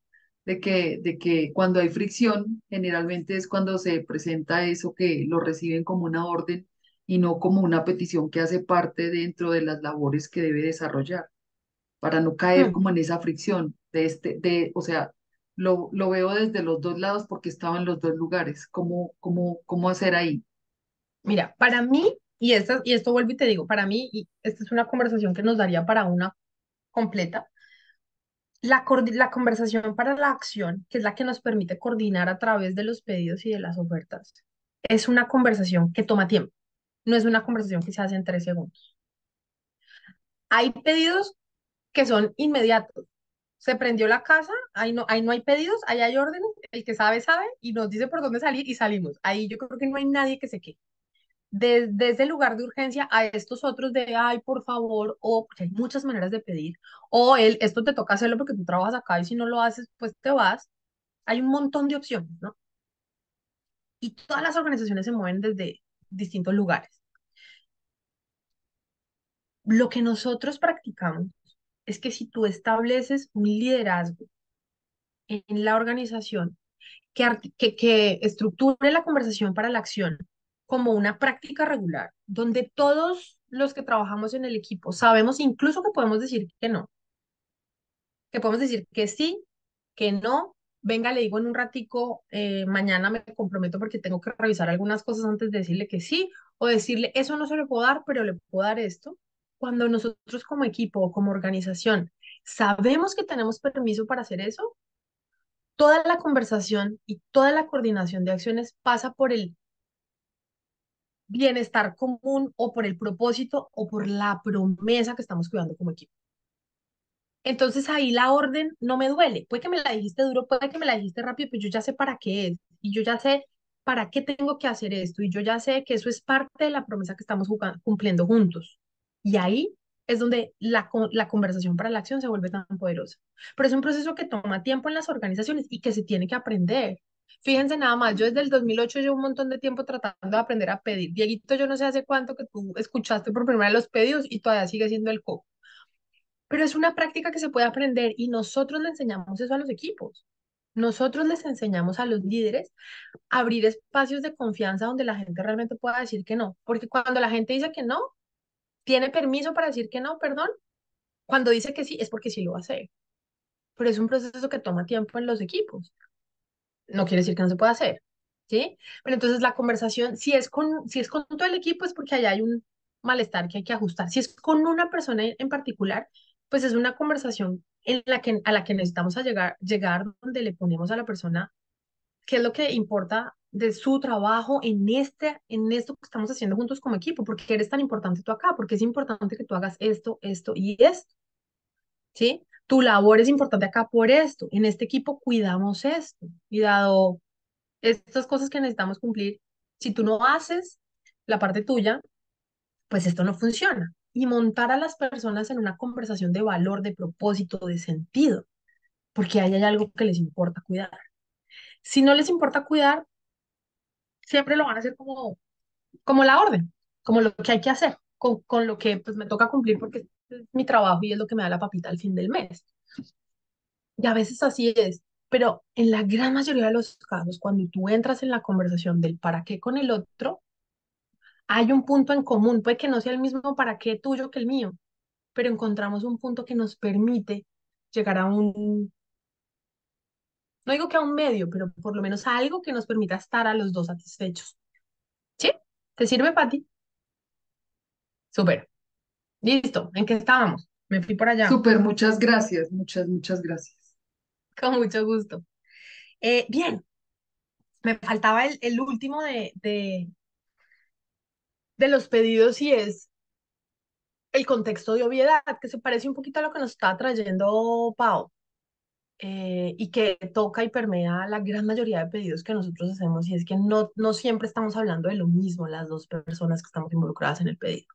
de que, de que cuando hay fricción, generalmente es cuando se presenta eso que lo reciben como una orden y no como una petición que hace parte dentro de las labores que debe desarrollar, para no caer Hmm, como en esa fricción de este, de, o sea, lo, lo veo desde los dos lados porque estaba en los dos lugares. ¿Cómo, cómo, cómo hacer ahí? Mira, para mí, y, esta, y esto vuelvo y te digo, para mí, y esta es una conversación que nos daría para una completa, la, la conversación para la acción, que es la que nos permite coordinar a través de los pedidos y de las ofertas, es una conversación que toma tiempo, no es una conversación que se hace en tres segundos. Hay pedidos que son inmediatos. Se prendió la casa, ahí no, ahí no hay pedidos, ahí hay órdenes, el que sabe, sabe, y nos dice por dónde salir y salimos. Ahí yo creo que no hay nadie que se quede. Desde ese lugar de urgencia a estos otros de, ay, por favor, o porque hay muchas maneras de pedir, o el, esto te toca hacerlo porque tú trabajas acá y si no lo haces, pues te vas. Hay un montón de opciones, ¿no? Y todas las organizaciones se mueven desde distintos lugares. Lo que nosotros practicamos es que si tú estableces un liderazgo en la organización que, que, que estructure la conversación para la acción como una práctica regular, donde todos los que trabajamos en el equipo sabemos incluso que podemos decir que no, que podemos decir que sí, que no. Venga, le digo en un ratico, eh, mañana me comprometo porque tengo que revisar algunas cosas antes de decirle que sí, o decirle, eso no se lo puedo dar, pero le puedo dar esto. Cuando nosotros como equipo o como organización sabemos que tenemos permiso para hacer eso, toda la conversación y toda la coordinación de acciones pasa por el bienestar común o por el propósito o por la promesa que estamos cuidando como equipo. Entonces ahí la orden no me duele. Puede que me la dijiste duro, puede que me la dijiste rápido, pero yo ya sé para qué es. Y yo ya sé ¿para qué tengo que hacer esto? Y yo ya sé que eso es parte de la promesa que estamos cumpliendo juntos. Y ahí es donde la, la conversación para la acción se vuelve tan poderosa. Pero es un proceso que toma tiempo en las organizaciones y que se tiene que aprender. Fíjense nada más, yo desde el 2008 llevo un montón de tiempo tratando de aprender a pedir. Dieguito, yo no sé hace cuánto que tú escuchaste por primera vez los pedidos y todavía sigue siendo el coco. Pero es una práctica que se puede aprender y nosotros le enseñamos eso a los equipos. Nosotros les enseñamos a los líderes a abrir espacios de confianza donde la gente realmente pueda decir que no. Porque cuando la gente dice que no, tiene permiso para decir que no, perdón. Cuando dice que sí, es porque sí lo va a hacer. Pero es un proceso que toma tiempo en los equipos. No quiere decir que no se pueda hacer. ¿Sí? Pero entonces la conversación, si es con, si es con todo el equipo, es porque allá hay un malestar que hay que ajustar. Si es con una persona en particular, pues es una conversación en la que, a la que necesitamos a llegar, llegar donde le ponemos a la persona qué es lo que importa de su trabajo en, este, en esto que estamos haciendo juntos como equipo, porque eres tan importante tú acá, porque es importante que tú hagas esto, esto y esto. ¿Sí? Tu labor es importante acá por esto. En este equipo cuidamos esto. Y dado estas cosas que necesitamos cumplir, si tú no haces la parte tuya, pues esto no funciona y montar a las personas en una conversación de valor, de propósito, de sentido, porque ahí hay algo que les importa cuidar. Si no les importa cuidar, siempre lo van a hacer como, como la orden, como lo que hay que hacer, con, con lo que pues me toca cumplir porque es mi trabajo y es lo que me da la papita al fin del mes. Y a veces así es, pero en la gran mayoría de los casos, cuando tú entras en la conversación del para qué con el otro, hay un punto en común, puede que no sea el mismo para qué tuyo que el mío, pero encontramos un punto que nos permite llegar a un, no digo que a un medio, pero por lo menos a algo que nos permita estar a los dos satisfechos. ¿Sí? ¿Te sirve, Pati? Súper. Listo. ¿En qué estábamos? Me fui por allá. Súper, muchas gracias, muchas, muchas gracias. Con mucho gusto. Eh, bien, me faltaba el, el último de, de, de los pedidos y es el contexto de obviedad, que se parece un poquito a lo que nos está trayendo Pau, eh, y que toca y permea la gran mayoría de pedidos que nosotros hacemos, y es que no, no siempre estamos hablando de lo mismo las dos personas que estamos involucradas en el pedido.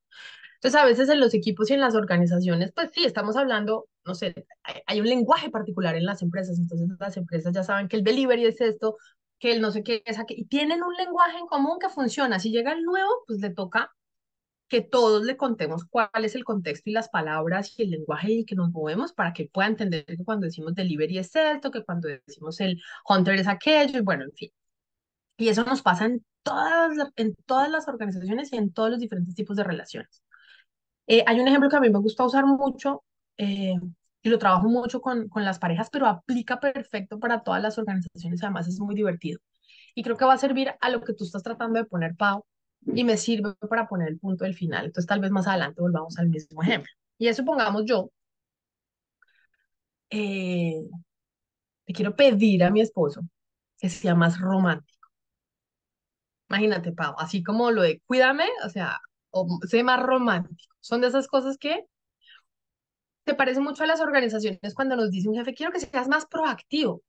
Entonces, a veces en los equipos y en las organizaciones, pues sí, estamos hablando, no sé, hay, hay un lenguaje particular en las empresas, entonces las empresas ya saben que el delivery es esto, que el no sé qué es aquí, y tienen un lenguaje en común que funciona. Si llega el nuevo, pues le toca que todos le contemos cuál es el contexto y las palabras y el lenguaje en que nos movemos para que pueda entender que cuando decimos delivery es esto, que cuando decimos el hunter es aquello, y bueno, en fin. Y eso nos pasa en todas, en todas las organizaciones y en todos los diferentes tipos de relaciones. Eh, hay un ejemplo que a mí me gusta usar mucho eh, y lo trabajo mucho con, con las parejas, pero aplica perfecto para todas las organizaciones, además es muy divertido. Y creo que va a servir a lo que tú estás tratando de poner, Pau, y me sirve para poner el punto del final. Entonces tal vez más adelante volvamos al mismo ejemplo. Y eso supongamos yo, eh, le quiero pedir a mi esposo que sea más romántico. Imagínate, Pau, así como lo de cuídame, o sea, o sé más romántico. Son de esas cosas que te parece mucho a las organizaciones cuando nos dice un jefe, quiero que seas más proactivo,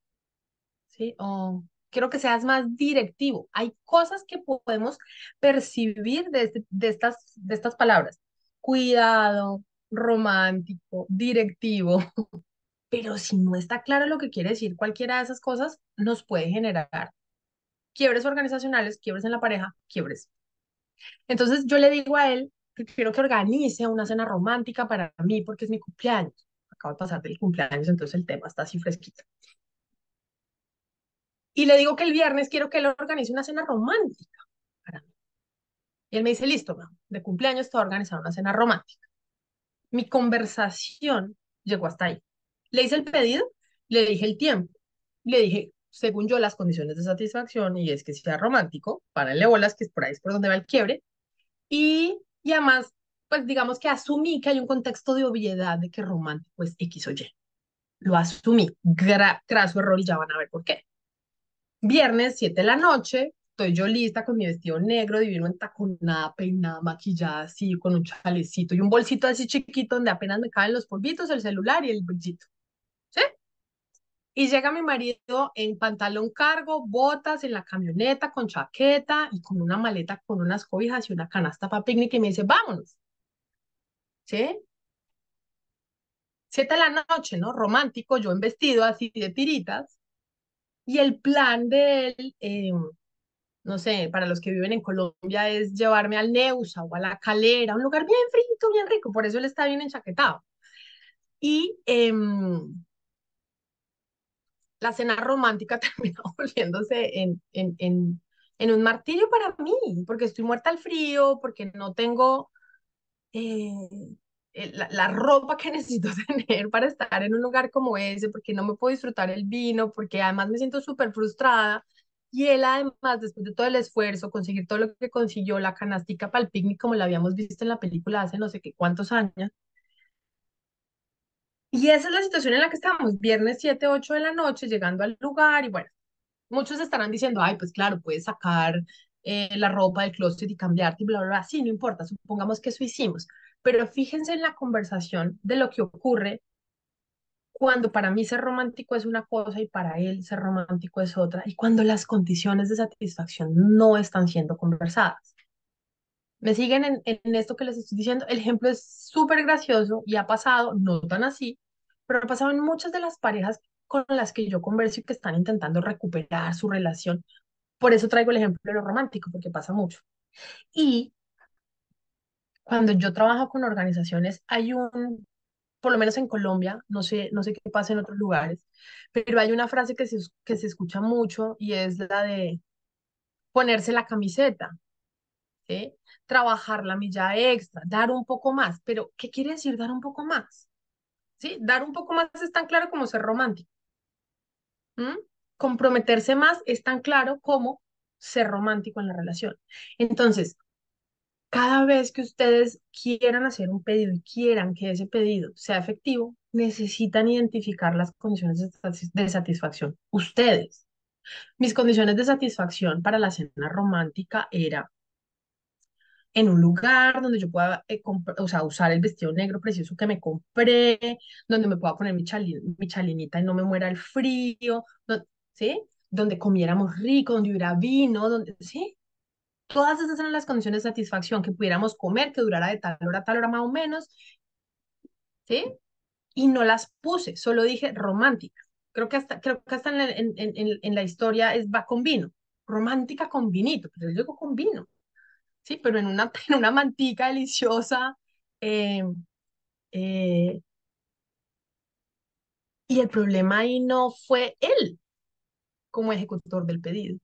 ¿sí? O quiero que seas más directivo. Hay cosas que podemos percibir de, este, estas, palabras. Cuidado, romántico, directivo. Pero si no está claro lo que quiere decir cualquiera de esas cosas, nos puede generar quiebres organizacionales, quiebres en la pareja, quiebres. Entonces yo le digo a él, quiero que organice una cena romántica para mí porque es mi cumpleaños. Acabo de pasar del cumpleaños, entonces el tema está así fresquito. Y le digo que el viernes quiero que él organice una cena romántica para mí. Y él me dice, listo, de cumpleaños te voy una cena romántica. Mi conversación llegó hasta ahí. Le hice el pedido, le dije el tiempo, le dije, según yo, las condiciones de satisfacción y es que sea romántico, párale bolas, que es por ahí es por donde va el quiebre. Y y además, pues digamos que asumí que hay un contexto de obviedad de que romántico es X o Y. Lo asumí. Gra graso error y ya van a ver por qué. Viernes, 7 de la noche, estoy yo lista con mi vestido negro, divino entaconada, peinada, maquillada, así, con un chalecito y un bolsito así chiquito donde apenas me caben los polvitos, el celular y el bolsito. ¿Sí? Y llega mi marido en pantalón cargo, botas, en la camioneta, con chaqueta y con una maleta con unas cobijas y una canasta para picnic y me dice, vámonos. ¿Sí? Siete de la noche, ¿no? Romántico, yo en vestido así de tiritas. Y el plan de él, eh, no sé, para los que viven en Colombia, es llevarme al Neusa o a la Calera, un lugar bien frío, bien rico, por eso él está bien enchaquetado. Y em, la cena romántica terminó volviéndose en, en, en, en, un martirio para mí, porque estoy muerta al frío, porque no tengo eh, la, la, ropa que necesito tener para estar en un lugar como ese, porque no me puedo disfrutar el vino, porque además me siento súper frustrada. Y él además, después de todo el esfuerzo, conseguir todo lo que consiguió, la canastica para el picnic, como la habíamos visto en la película hace no sé qué cuántos años, y esa es la situación en la que estamos, viernes 7, 8 de la noche, llegando al lugar y bueno, muchos estarán diciendo, ay, pues claro, puedes sacar eh, la ropa del closet y cambiarte y bla, bla, bla. Sí, no importa, supongamos que eso hicimos. Pero fíjense en la conversación de lo que ocurre cuando para mí ser romántico es una cosa y para él ser romántico es otra, y cuando las condiciones de satisfacción no están siendo conversadas. ¿Me siguen en, en esto que les estoy diciendo? El ejemplo es súper gracioso y ha pasado, no tan así, pero ha pasado en muchas de las parejas con las que yo converso y que están intentando recuperar su relación. Por eso traigo el ejemplo de lo romántico, porque pasa mucho. Y cuando yo trabajo con organizaciones, hay un, por lo menos en Colombia, no sé, no sé qué pasa en otros lugares, pero hay una frase que se, que se escucha mucho y es la de ponerse la camiseta, ¿sí? trabajar la milla extra, dar un poco más. Pero, ¿qué quiere decir dar un poco más? ¿Sí? Dar un poco más es tan claro como ser romántico. ¿Mm? Comprometerse más es tan claro como ser romántico en la relación. Entonces, cada vez que ustedes quieran hacer un pedido y quieran que ese pedido sea efectivo, necesitan identificar las condiciones de satisfacción. Ustedes. Mis condiciones de satisfacción para la cena romántica era en un lugar donde yo pueda eh, usar el vestido negro precioso que me compré, donde me pueda poner mi, mi chalinita y no me muera el frío, ¿sí? Donde comiéramos rico, donde hubiera vino, donde, ¿sí? Todas esas eran las condiciones de satisfacción, que pudiéramos comer, que durara de tal hora a tal hora más o menos, ¿sí? Y no las puse, solo dije romántica. Creo que hasta, creo que hasta en, la, en, en, en la historia es, va con vino, romántica con vinito, pero yo digo con vino. ¿sí? Pero en una, en una mantica deliciosa. Eh, eh, y el problema ahí no fue él como ejecutor del pedido,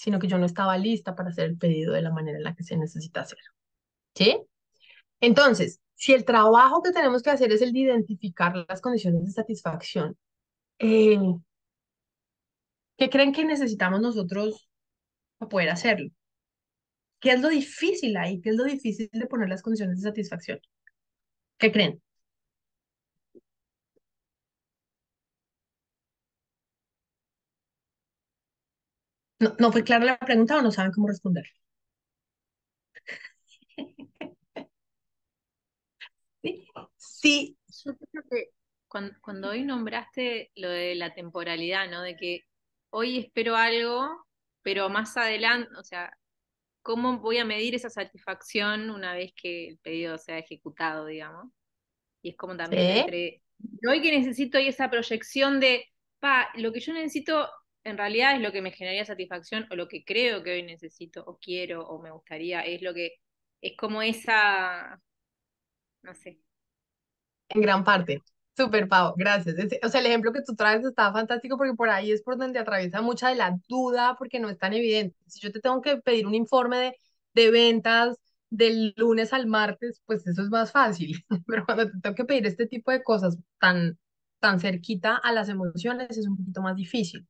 sino que yo no estaba lista para hacer el pedido de la manera en la que se necesita hacer. ¿Sí? Entonces, si el trabajo que tenemos que hacer es el de identificar las condiciones de satisfacción, eh, ¿qué creen que necesitamos nosotros para poder hacerlo? ¿Qué es lo difícil ahí? ¿Qué es lo difícil de poner las condiciones de satisfacción? ¿Qué creen? ¿No, no fue clara la pregunta o no saben cómo responder? Sí. sí. Yo creo que cuando, cuando hoy nombraste lo de la temporalidad, ¿no? De que hoy espero algo, pero más adelante, o sea, ¿cómo voy a medir esa satisfacción una vez que el pedido sea ejecutado, digamos? Y es como también entre, hoy que necesito esa proyección de, pa, lo que yo necesito en realidad es lo que me generaría satisfacción o lo que creo que hoy necesito o quiero o me gustaría, es lo que, es como esa, no sé. En gran parte. Súper, Pau, gracias. O sea, el ejemplo que tú traes está fantástico porque por ahí es por donde atraviesa mucha de la duda porque no es tan evidente. Si yo te tengo que pedir un informe de, de ventas del lunes al martes, pues eso es más fácil. Pero cuando te tengo que pedir este tipo de cosas tan, tan cerquita a las emociones es un poquito más difícil.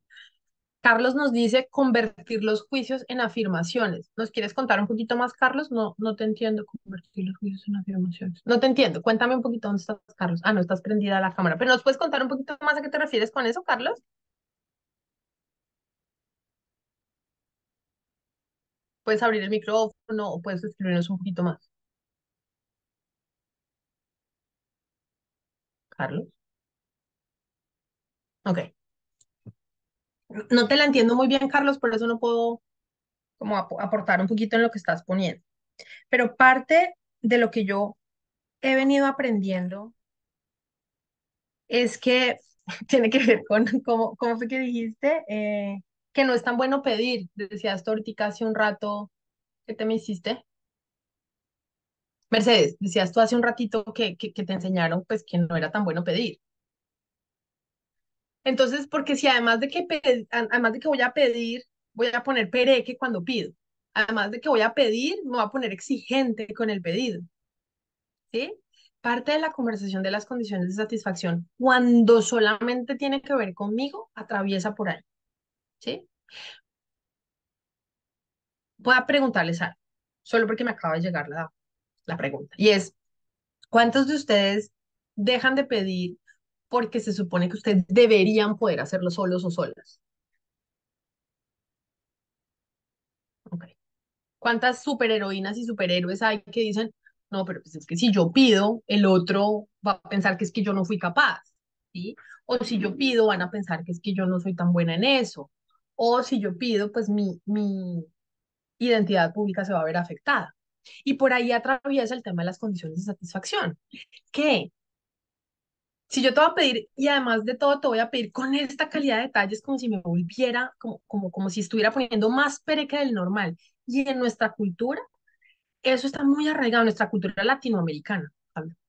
Carlos nos dice convertir los juicios en afirmaciones. ¿Nos quieres contar un poquito más, Carlos? No, no te entiendo convertir los juicios en afirmaciones. No te entiendo. Cuéntame un poquito dónde estás, Carlos. Ah, no estás prendida la cámara. Pero ¿nos puedes contar un poquito más a qué te refieres con eso, Carlos? Puedes abrir el micrófono o puedes escribirnos un poquito más. Carlos. Ok. No te la entiendo muy bien, Carlos, por eso no puedo como ap- aportar un poquito en lo que estás poniendo. Pero parte de lo que yo he venido aprendiendo es que tiene que ver con, ¿cómo, cómo fue que dijiste? Eh, que no es tan bueno pedir. Decías ahorita hace un rato, ¿qué te me hiciste? Mercedes, decías tú hace un ratito que, que, que te enseñaron pues que no era tan bueno pedir. Entonces, porque si además de que, además de que voy a pedir, voy a poner pereque cuando pido. Además de que voy a pedir, me voy a poner exigente con el pedido. ¿sí? Parte de la conversación de las condiciones de satisfacción, cuando solamente tiene que ver conmigo, atraviesa por ahí, ¿sí? Voy a preguntarles algo, solo porque me acaba de llegar la, la pregunta, y es, ¿cuántos de ustedes dejan de pedir porque se supone que ustedes deberían poder hacerlo solos o solas? ¿Cuántas superheroínas y superhéroes hay que dicen, no, pero pues es que si yo pido, el otro va a pensar que es que yo no fui capaz, ¿sí? O si yo pido, van a pensar que es que yo no soy tan buena en eso. O si yo pido, pues mi, mi identidad pública se va a ver afectada. Y por ahí atraviesa el tema de las condiciones de satisfacción. Que si yo te voy a pedir, y además de todo te voy a pedir con esta calidad de detalles, como si me volviera, como, como, como si estuviera poniendo más pereque del normal. Y en nuestra cultura, eso está muy arraigado, nuestra cultura latinoamericana.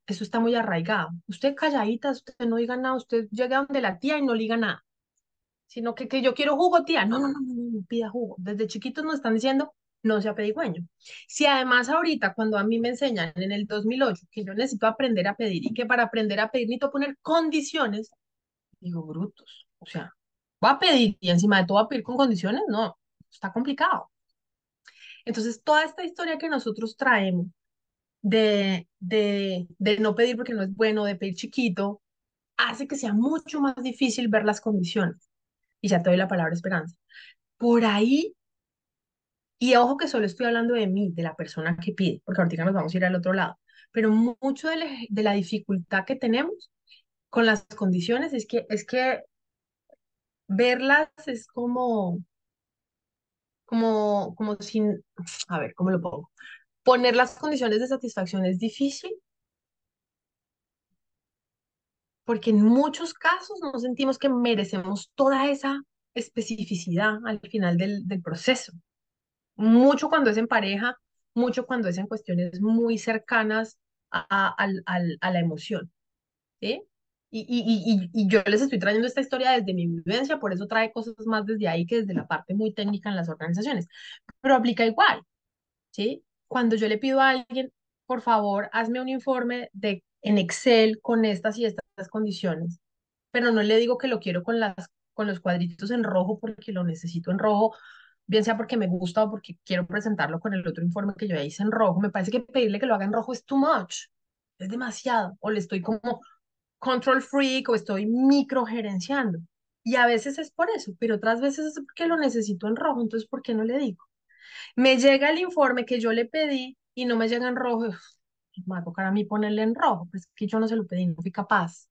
Eso está muy arraigado. Usted calladita, usted no diga nada, usted llega donde la tía y no le diga nada. Sino que, que yo quiero jugo, tía. No, no, no, no, no pida jugo. Desde chiquitos nos están diciendo, no sea pedigüeño. Si además ahorita, cuando a mí me enseñan en el 2008 que yo necesito aprender a pedir y que para aprender a pedir necesito poner condiciones, digo, brutos. O sea, voy a pedir y encima de todo voy a pedir con condiciones, no, está complicado. Entonces, toda esta historia que nosotros traemos de, de, de no pedir porque no es bueno, de pedir chiquito, hace que sea mucho más difícil ver las condiciones. Y ya te doy la palabra esperanza. Por ahí, y ojo que solo estoy hablando de mí, de la persona que pide, porque ahorita nos vamos a ir al otro lado, pero mucho de la, de dificultad que tenemos con las condiciones es que, es que verlas es como, como, como sin, a ver, ¿cómo lo pongo? Poner las condiciones de satisfacción es difícil porque en muchos casos no sentimos que merecemos toda esa especificidad al final del, del proceso. Mucho cuando es en pareja, mucho cuando es en cuestiones muy cercanas a, a, al- a la emoción, ¿sí? Y, y, y y yo les estoy trayendo esta historia desde mi vivencia, por eso trae cosas más desde ahí que desde la parte muy técnica en las organizaciones, pero aplica igual. ¿sí? Cuando yo le pido a alguien, por favor, hazme un informe de, en Excel con estas y estas condiciones, pero no le digo que lo quiero con las, con los cuadritos en rojo porque lo necesito en rojo, bien sea porque me gusta o porque quiero presentarlo con el otro informe que yo ya hice en rojo. Me parece que pedirle que lo haga en rojo es too much, es demasiado, o le estoy como control freak o estoy microgerenciando. Y a veces es por eso, pero otras veces es porque lo necesito en rojo, entonces ¿por qué no le digo? Me llega el informe que yo le pedí y no me llega en rojo. uf, Me va a tocar a mí ponerle en rojo. Pues que yo no se lo pedí, no fui capaz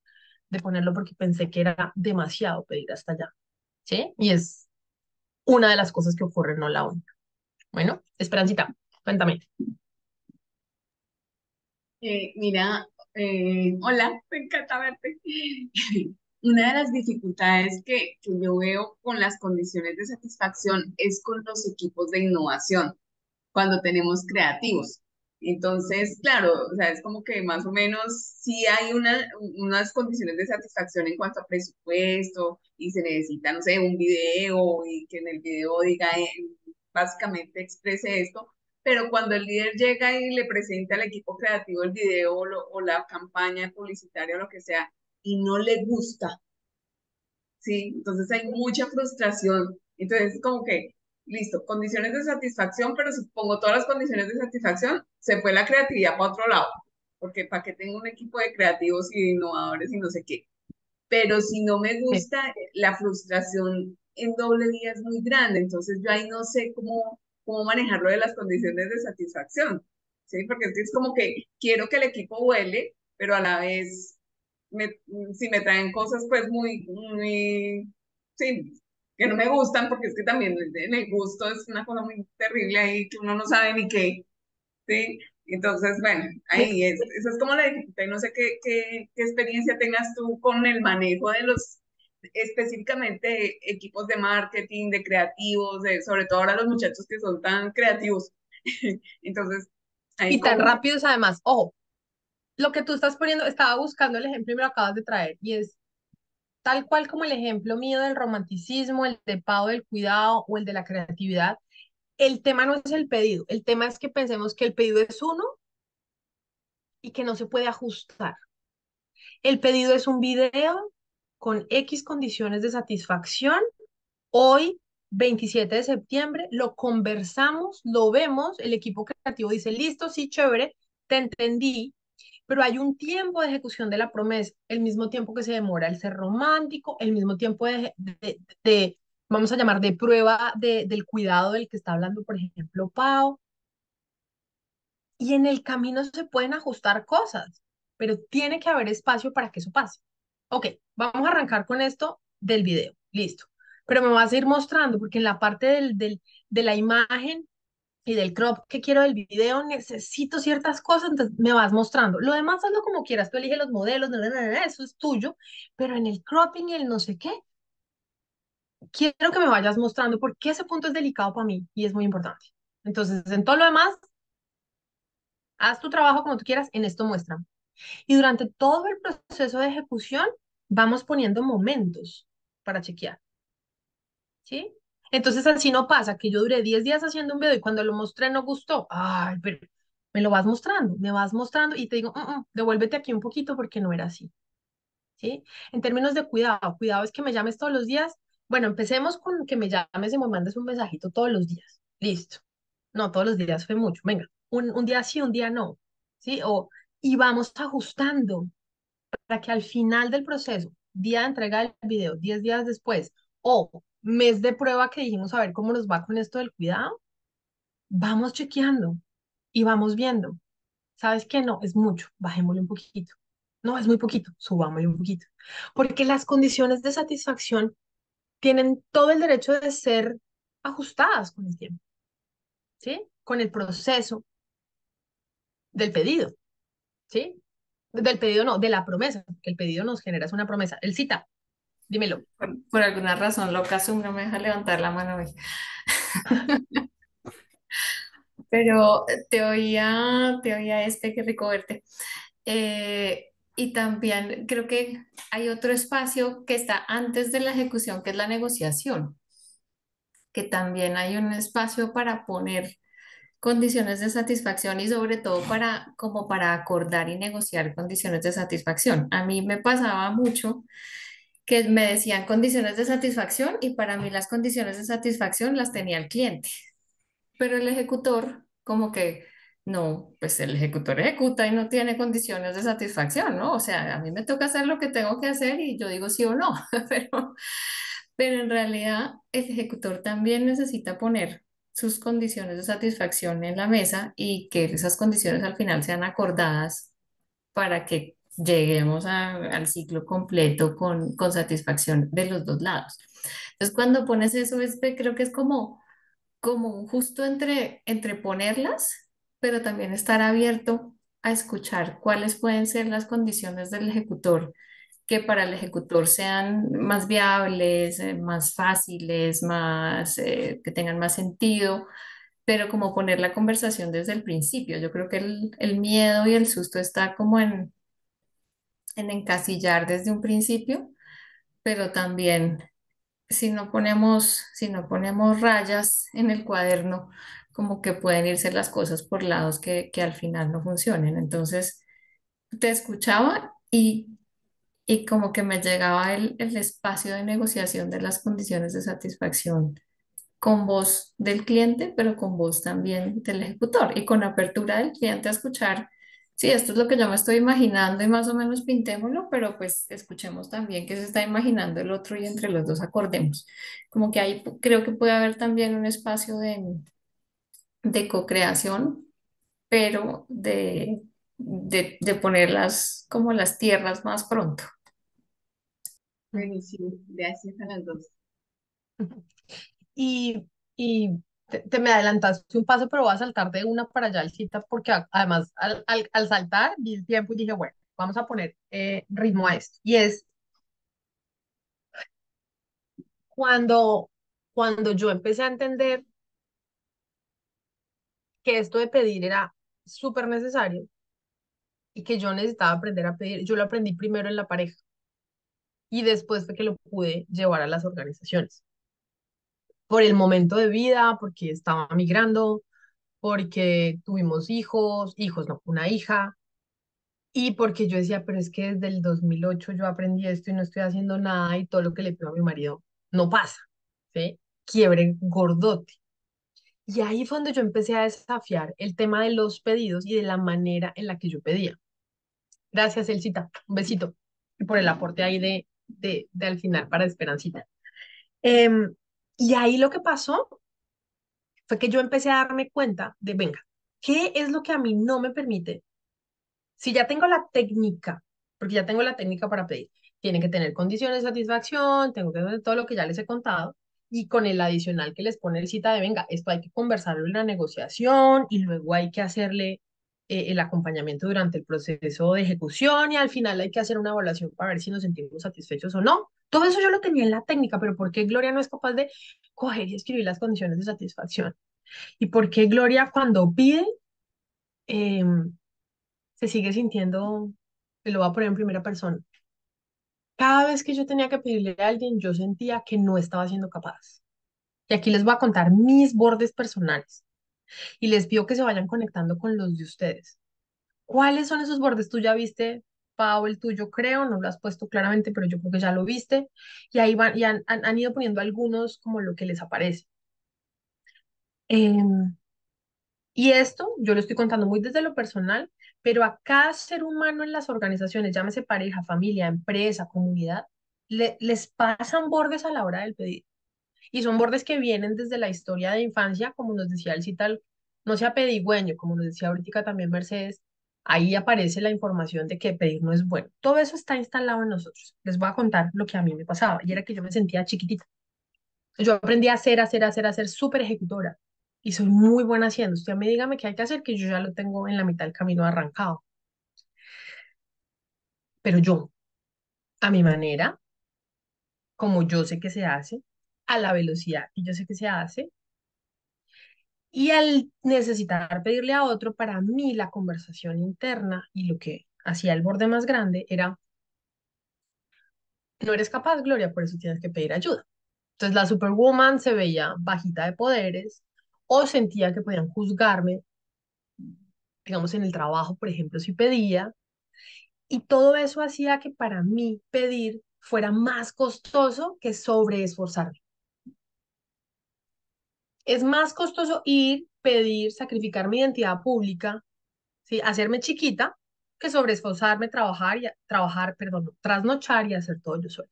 de ponerlo porque pensé que era demasiado pedir hasta allá. ¿Sí? Y es una de las cosas que ocurre, no la única. Bueno, Esperancita, cuéntame. Eh, mira, eh, hola, me encanta verte. Una de las dificultades que, que yo veo con las condiciones de satisfacción es con los equipos de innovación, cuando tenemos creativos. Entonces, claro, o sea, es como que más o menos sí hay una, unas condiciones de satisfacción en cuanto a presupuesto y se necesita, no sé, un video y que en el video diga, eh, básicamente exprese esto, pero cuando el líder llega y le presenta al equipo creativo el video o, lo- o la campaña publicitaria o lo que sea, y no le gusta, ¿sí? Entonces hay mucha frustración. Entonces, como que, listo, condiciones de satisfacción, pero si pongo todas las condiciones de satisfacción, se fue la creatividad para otro lado, porque para qué tengo un equipo de creativos y innovadores y no sé qué. Pero si no me Sí. gusta, la frustración en doble vía es muy grande, entonces yo ahí no sé cómo, cómo manejarlo de las condiciones de satisfacción, ¿sí? Porque es que es como que quiero que el equipo vuele, pero a la vez me, si me traen cosas pues muy, muy, sí, que no me gustan, porque es que también en el gusto es una cosa muy terrible ahí que uno no sabe ni qué, ¿sí? Entonces, bueno, ahí es, esa es como la dificultad. No sé qué, qué, qué experiencia tengas tú con el manejo de los específicamente equipos de marketing, de creativos, de, sobre todo ahora los muchachos que son tan creativos. Entonces, ahí y tan rápidos además. Ojo, lo que tú estás poniendo, estaba buscando el ejemplo y me lo acabas de traer, y es tal cual como el ejemplo mío del romanticismo, el de Pau del cuidado o el de la creatividad. El tema no es el pedido, el tema es que pensemos que el pedido es uno y que no se puede ajustar. El pedido es un video con X condiciones de satisfacción. Hoy, 27 de septiembre, lo conversamos, lo vemos, el equipo creativo dice, listo, sí, chévere, te entendí, pero hay un tiempo de ejecución de la promesa, el mismo tiempo que se demora el ser romántico, el mismo tiempo de, vamos a llamar, de prueba de, del cuidado del que está hablando, por ejemplo, Pau. Y en el camino se pueden ajustar cosas, pero tiene que haber espacio para que eso pase. Ok, vamos a arrancar con esto del video, listo. Pero me vas a ir mostrando, porque en la parte del, de la imagen y del crop que quiero del video necesito ciertas cosas, entonces me vas mostrando. Lo demás hazlo como quieras, tú elige los modelos, eso es tuyo, pero en el cropping y el no sé qué, quiero que me vayas mostrando porque ese punto es delicado para mí y es muy importante. Entonces, en todo lo demás, haz tu trabajo como tú quieras, en esto muestra. Y durante todo el proceso de ejecución, vamos poniendo momentos para chequear. ¿Sí? Entonces así no pasa, que yo duré 10 días haciendo un video y cuando lo mostré no gustó. Ay, pero me lo vas mostrando, me vas mostrando y te digo, mm, mm, devuélvete aquí un poquito porque no era así. ¿Sí? En términos de cuidado, cuidado es que me llames todos los días. Bueno, empecemos con que me llames y me mandes un mensajito todos los días. Listo. No, todos los días fue mucho. Venga, un, un día sí, un día no. ¿Sí? O, y vamos ajustando para que al final del proceso, día de entrega del video, 10 días después, o mes de prueba que dijimos a ver cómo nos va con esto del cuidado, vamos chequeando y vamos viendo. ¿Sabes qué? No, es mucho, bajémosle un poquito. No, es muy poquito, subámosle un poquito. Porque las condiciones de satisfacción tienen todo el derecho de ser ajustadas con el tiempo, ¿sí? Con el proceso del pedido, ¿sí? Del pedido no, de la promesa, el pedido nos genera es una promesa. El cita, Dímelo. Por, alguna razón loca, Zoom no me deja levantar la mano hoy. Pero te oía, te oía este, qué rico verte. Eh, y también creo que hay otro espacio que está antes de la ejecución, que es la negociación, que también hay un espacio para poner condiciones de satisfacción y sobre todo para como para acordar y negociar condiciones de satisfacción. A mí me pasaba mucho que me decían condiciones de satisfacción y para mí las condiciones de satisfacción las tenía el cliente. Pero el ejecutor, como que, no, pues el ejecutor ejecuta y no tiene condiciones de satisfacción, ¿no? O sea, a mí me toca hacer lo que tengo que hacer y yo digo sí o no, pero, pero en realidad el ejecutor también necesita poner sus condiciones de satisfacción en la mesa y que esas condiciones al final sean acordadas para que lleguemos al ciclo completo con, con, satisfacción de los dos lados. Entonces, cuando pones eso, creo que es como, como justo entre, entre ponerlas, pero también estar abierto a escuchar cuáles pueden ser las condiciones del ejecutor que para el ejecutor sean más viables, eh, más fáciles, más, eh, que tengan más sentido, pero como poner la conversación desde el principio. Yo creo que el, el miedo y el susto está como en, en encasillar desde un principio, pero también si no ponemos, si no ponemos rayas en el cuaderno, como que pueden irse las cosas por lados que, que al final no funcionen. Entonces, te escuchaba y, y como que me llegaba el, el espacio de negociación de las condiciones de satisfacción con voz del cliente, pero con voz también del ejecutor y con apertura del cliente a escuchar Sí, esto es lo que yo me estoy imaginando y más o menos pintémoslo, pero pues escuchemos también qué se está imaginando el otro y entre los dos acordemos. Como que ahí creo que puede haber también un espacio de, de co-creación, pero de, de, de ponerlas como las tierras más pronto. Buenísimo, gracias a las dos. Y, y te, te me adelantaste un paso, pero voy a saltar de una para allá al cita, porque a- además al, al, al saltar vi el tiempo y dije, bueno, vamos a poner eh, ritmo a esto. Y es cuando, cuando yo empecé a entender que esto de pedir era súper necesario y que yo necesitaba aprender a pedir, yo lo aprendí primero en la pareja y después fue que lo pude llevar a las organizaciones. Por el momento de vida, porque estaba migrando, porque tuvimos hijos, hijos no, una hija, y porque yo decía, pero es que desde el 2008 yo aprendí esto y no estoy haciendo nada y todo lo que le pido a mi marido no pasa, ¿sí? Quiebre gordote. Y ahí fue donde yo empecé a desafiar el tema de los pedidos y de la manera en la que yo pedía. Gracias, Elcita. Un besito. Por el aporte ahí de, de, de al final para Esperancita. Em, y ahí lo que pasó fue que yo empecé a darme cuenta de, venga, ¿qué es lo que a mí no me permite? Si ya tengo la técnica, porque ya tengo la técnica para pedir, tienen que tener condiciones de satisfacción, tengo que tener todo lo que ya les he contado, y con el adicional que les pone el cita de, venga, esto hay que conversarlo en la negociación y luego hay que hacerle eh, el acompañamiento durante el proceso de ejecución y al final hay que hacer una evaluación para ver si nos sentimos satisfechos o no. Todo eso yo lo tenía en la técnica, pero ¿por qué Gloria no es capaz de coger y escribir las condiciones de satisfacción? ¿Y por qué Gloria cuando pide em, se sigue sintiendo, y lo voy a poner en primera persona? Cada vez que yo tenía que pedirle a alguien, yo sentía que no estaba siendo capaz. Y aquí les voy a contar mis bordes personales y les pido que se vayan conectando con los de ustedes. ¿Cuáles son esos bordes? Tú ya viste, Pau, el tuyo creo, no lo has puesto claramente, pero yo creo que ya lo viste. Y ahí van, y han, han, ido poniendo algunos como lo que les aparece. Em, y esto yo lo estoy contando muy desde lo personal, pero a cada ser humano en las organizaciones, llámese pareja, familia, empresa, comunidad, le- les pasan bordes a la hora del pedido. Y son bordes que vienen desde la historia de infancia, como nos decía el cital, no sea pedigüeño, como nos decía ahorita también Mercedes, ahí aparece la información de que pedir no es bueno. Todo eso está instalado en nosotros. Les voy a contar lo que a mí me pasaba, y era que yo me sentía chiquitita. Yo aprendí a hacer, hacer, hacer, hacer, súper ejecutora, y soy muy buena haciendo. Usted me dígame qué hay que hacer, que yo ya lo tengo en la mitad del camino arrancado. Pero yo, a mi manera, como yo sé que se hace, a la velocidad que yo sé que se hace, Y al necesitar pedirle a otro, para mí la conversación interna y lo que hacía el borde más grande era, no eres capaz, Gloria, por eso tienes que pedir ayuda. Entonces la Superwoman se veía bajita de poderes o sentía que podían juzgarme, digamos, en el trabajo, por ejemplo, si pedía. Y todo eso hacía que para mí pedir fuera más costoso que sobreesforzarme. Es más costoso ir, pedir, sacrificar mi identidad pública ¿sí? Hacerme chiquita que sobreesforzarme, trabajar y trabajar, perdón, no, trasnochar y hacer todo yo sola.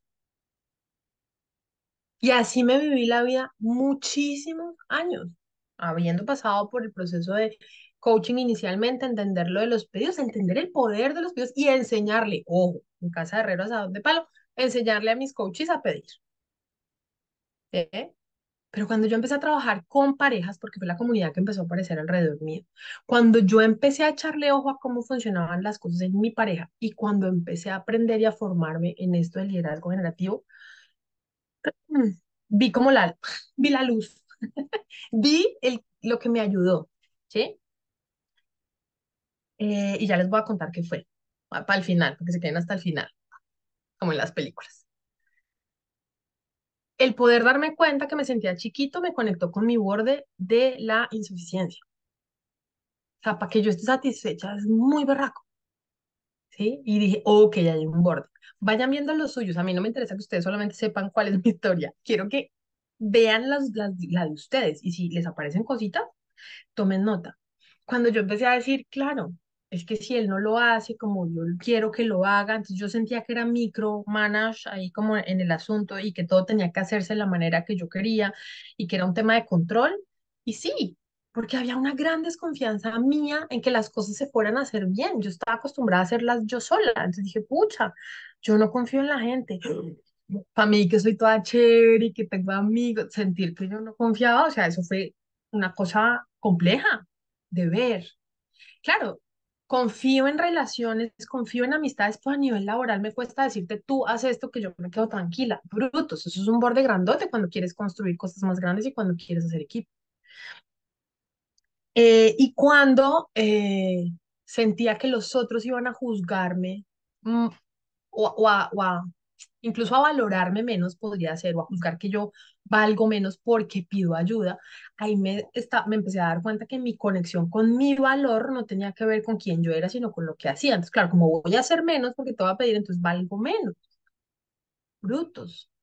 Y así me viví la vida muchísimos años, habiendo pasado por el proceso de coaching inicialmente, entender lo de los pedidos, entender el poder de los pedidos y enseñarle, ojo, en casa de herreros a de palo, enseñarle a mis coaches a pedir. ¿eh? Pero cuando yo empecé a trabajar con parejas, porque fue la comunidad que empezó a aparecer alrededor mío, cuando yo empecé a echarle ojo a cómo funcionaban las cosas en mi pareja y cuando empecé a aprender y a formarme en esto del liderazgo generativo, vi como la, vi la luz, vi el, lo que me ayudó, ¿sí? Eh, y ya les voy a contar qué fue, para el final, porque se queden hasta el final, como en las películas. El poder darme cuenta que me sentía chiquito me conectó con mi borde de la insuficiencia. O sea, para que yo esté satisfecha es muy berraco. ¿Sí? Y dije, ok, hay un borde. Vayan viendo los suyos. A mí no me interesa que ustedes solamente sepan cuál es mi historia. Quiero que vean las, las, la de ustedes. Y si les aparecen cositas, tomen nota. Cuando yo empecé a decir, claro, es que si él no lo hace como yo quiero que lo haga, entonces yo sentía que era micromanage ahí como en el asunto y que todo tenía que hacerse de la manera que yo quería y que era un tema de control. Y sí, porque había una gran desconfianza mía en que las cosas se fueran a hacer bien. Yo estaba acostumbrada a hacerlas yo sola. Entonces dije, pucha, yo no confío en la gente. para mí que soy toda chévere y que tengo amigos, sentir que yo no confiaba, o sea, eso fue una cosa compleja de ver. Claro, confío en relaciones, confío en amistades, pues a nivel laboral me cuesta decirte tú haz esto que yo me quedo tranquila. Brutos, eso es un borde grandote cuando quieres construir cosas más grandes y cuando quieres hacer equipo. Eh, y cuando eh, sentía que los otros iban a juzgarme mm, o, o o incluso a valorarme menos, podría ser, o a juzgar que yo valgo menos porque pido ayuda, ahí me, está, me empecé a dar cuenta que mi conexión con mi valor no tenía que ver con quién yo era, sino con lo que hacía. Entonces, claro, como voy a hacer menos porque te voy a pedir, entonces valgo menos. Brutos.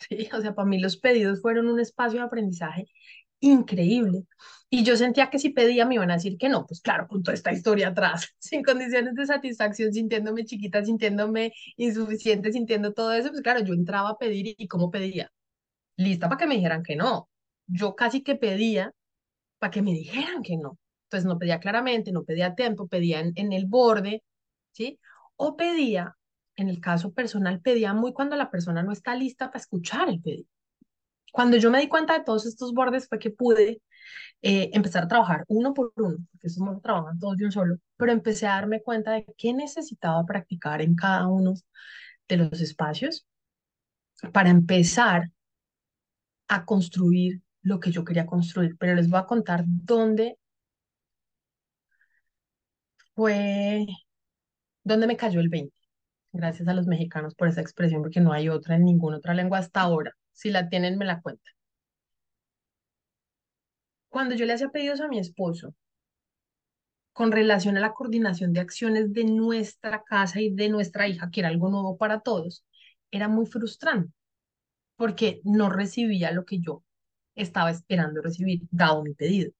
Sí, o sea, para mí los pedidos fueron un espacio de aprendizaje increíble. Y yo sentía que si pedía me iban a decir que no, pues claro, con toda esta historia atrás, sin condiciones de satisfacción, sintiéndome chiquita, sintiéndome insuficiente, sintiendo todo eso, pues claro, yo entraba a pedir y ¿cómo pedía? Lista para que me dijeran que no. Yo casi que pedía para que me dijeran que no. Entonces no pedía claramente, no pedía tiempo, pedía en, en el borde, ¿sí? O pedía, en el caso personal, pedía muy cuando la persona no está lista para escuchar el pedido. Cuando yo me di cuenta de todos estos bordes fue que pude eh, empezar a trabajar uno por uno, porque eso no trabajan todos de un solo, pero empecé a darme cuenta de qué necesitaba practicar en cada uno de los espacios para empezar a construir lo que yo quería construir. Pero les voy a contar dónde fue, dónde me cayó el 20. Gracias a los mexicanos por esa expresión, porque no hay otra en ninguna otra lengua hasta ahora. Si la tienen, me la cuentan. Cuando yo le hacía pedidos a mi esposo con relación a la coordinación de acciones de nuestra casa y de nuestra hija, que era algo nuevo para todos, era muy frustrante porque no recibía lo que yo estaba esperando recibir, dado mi pedido.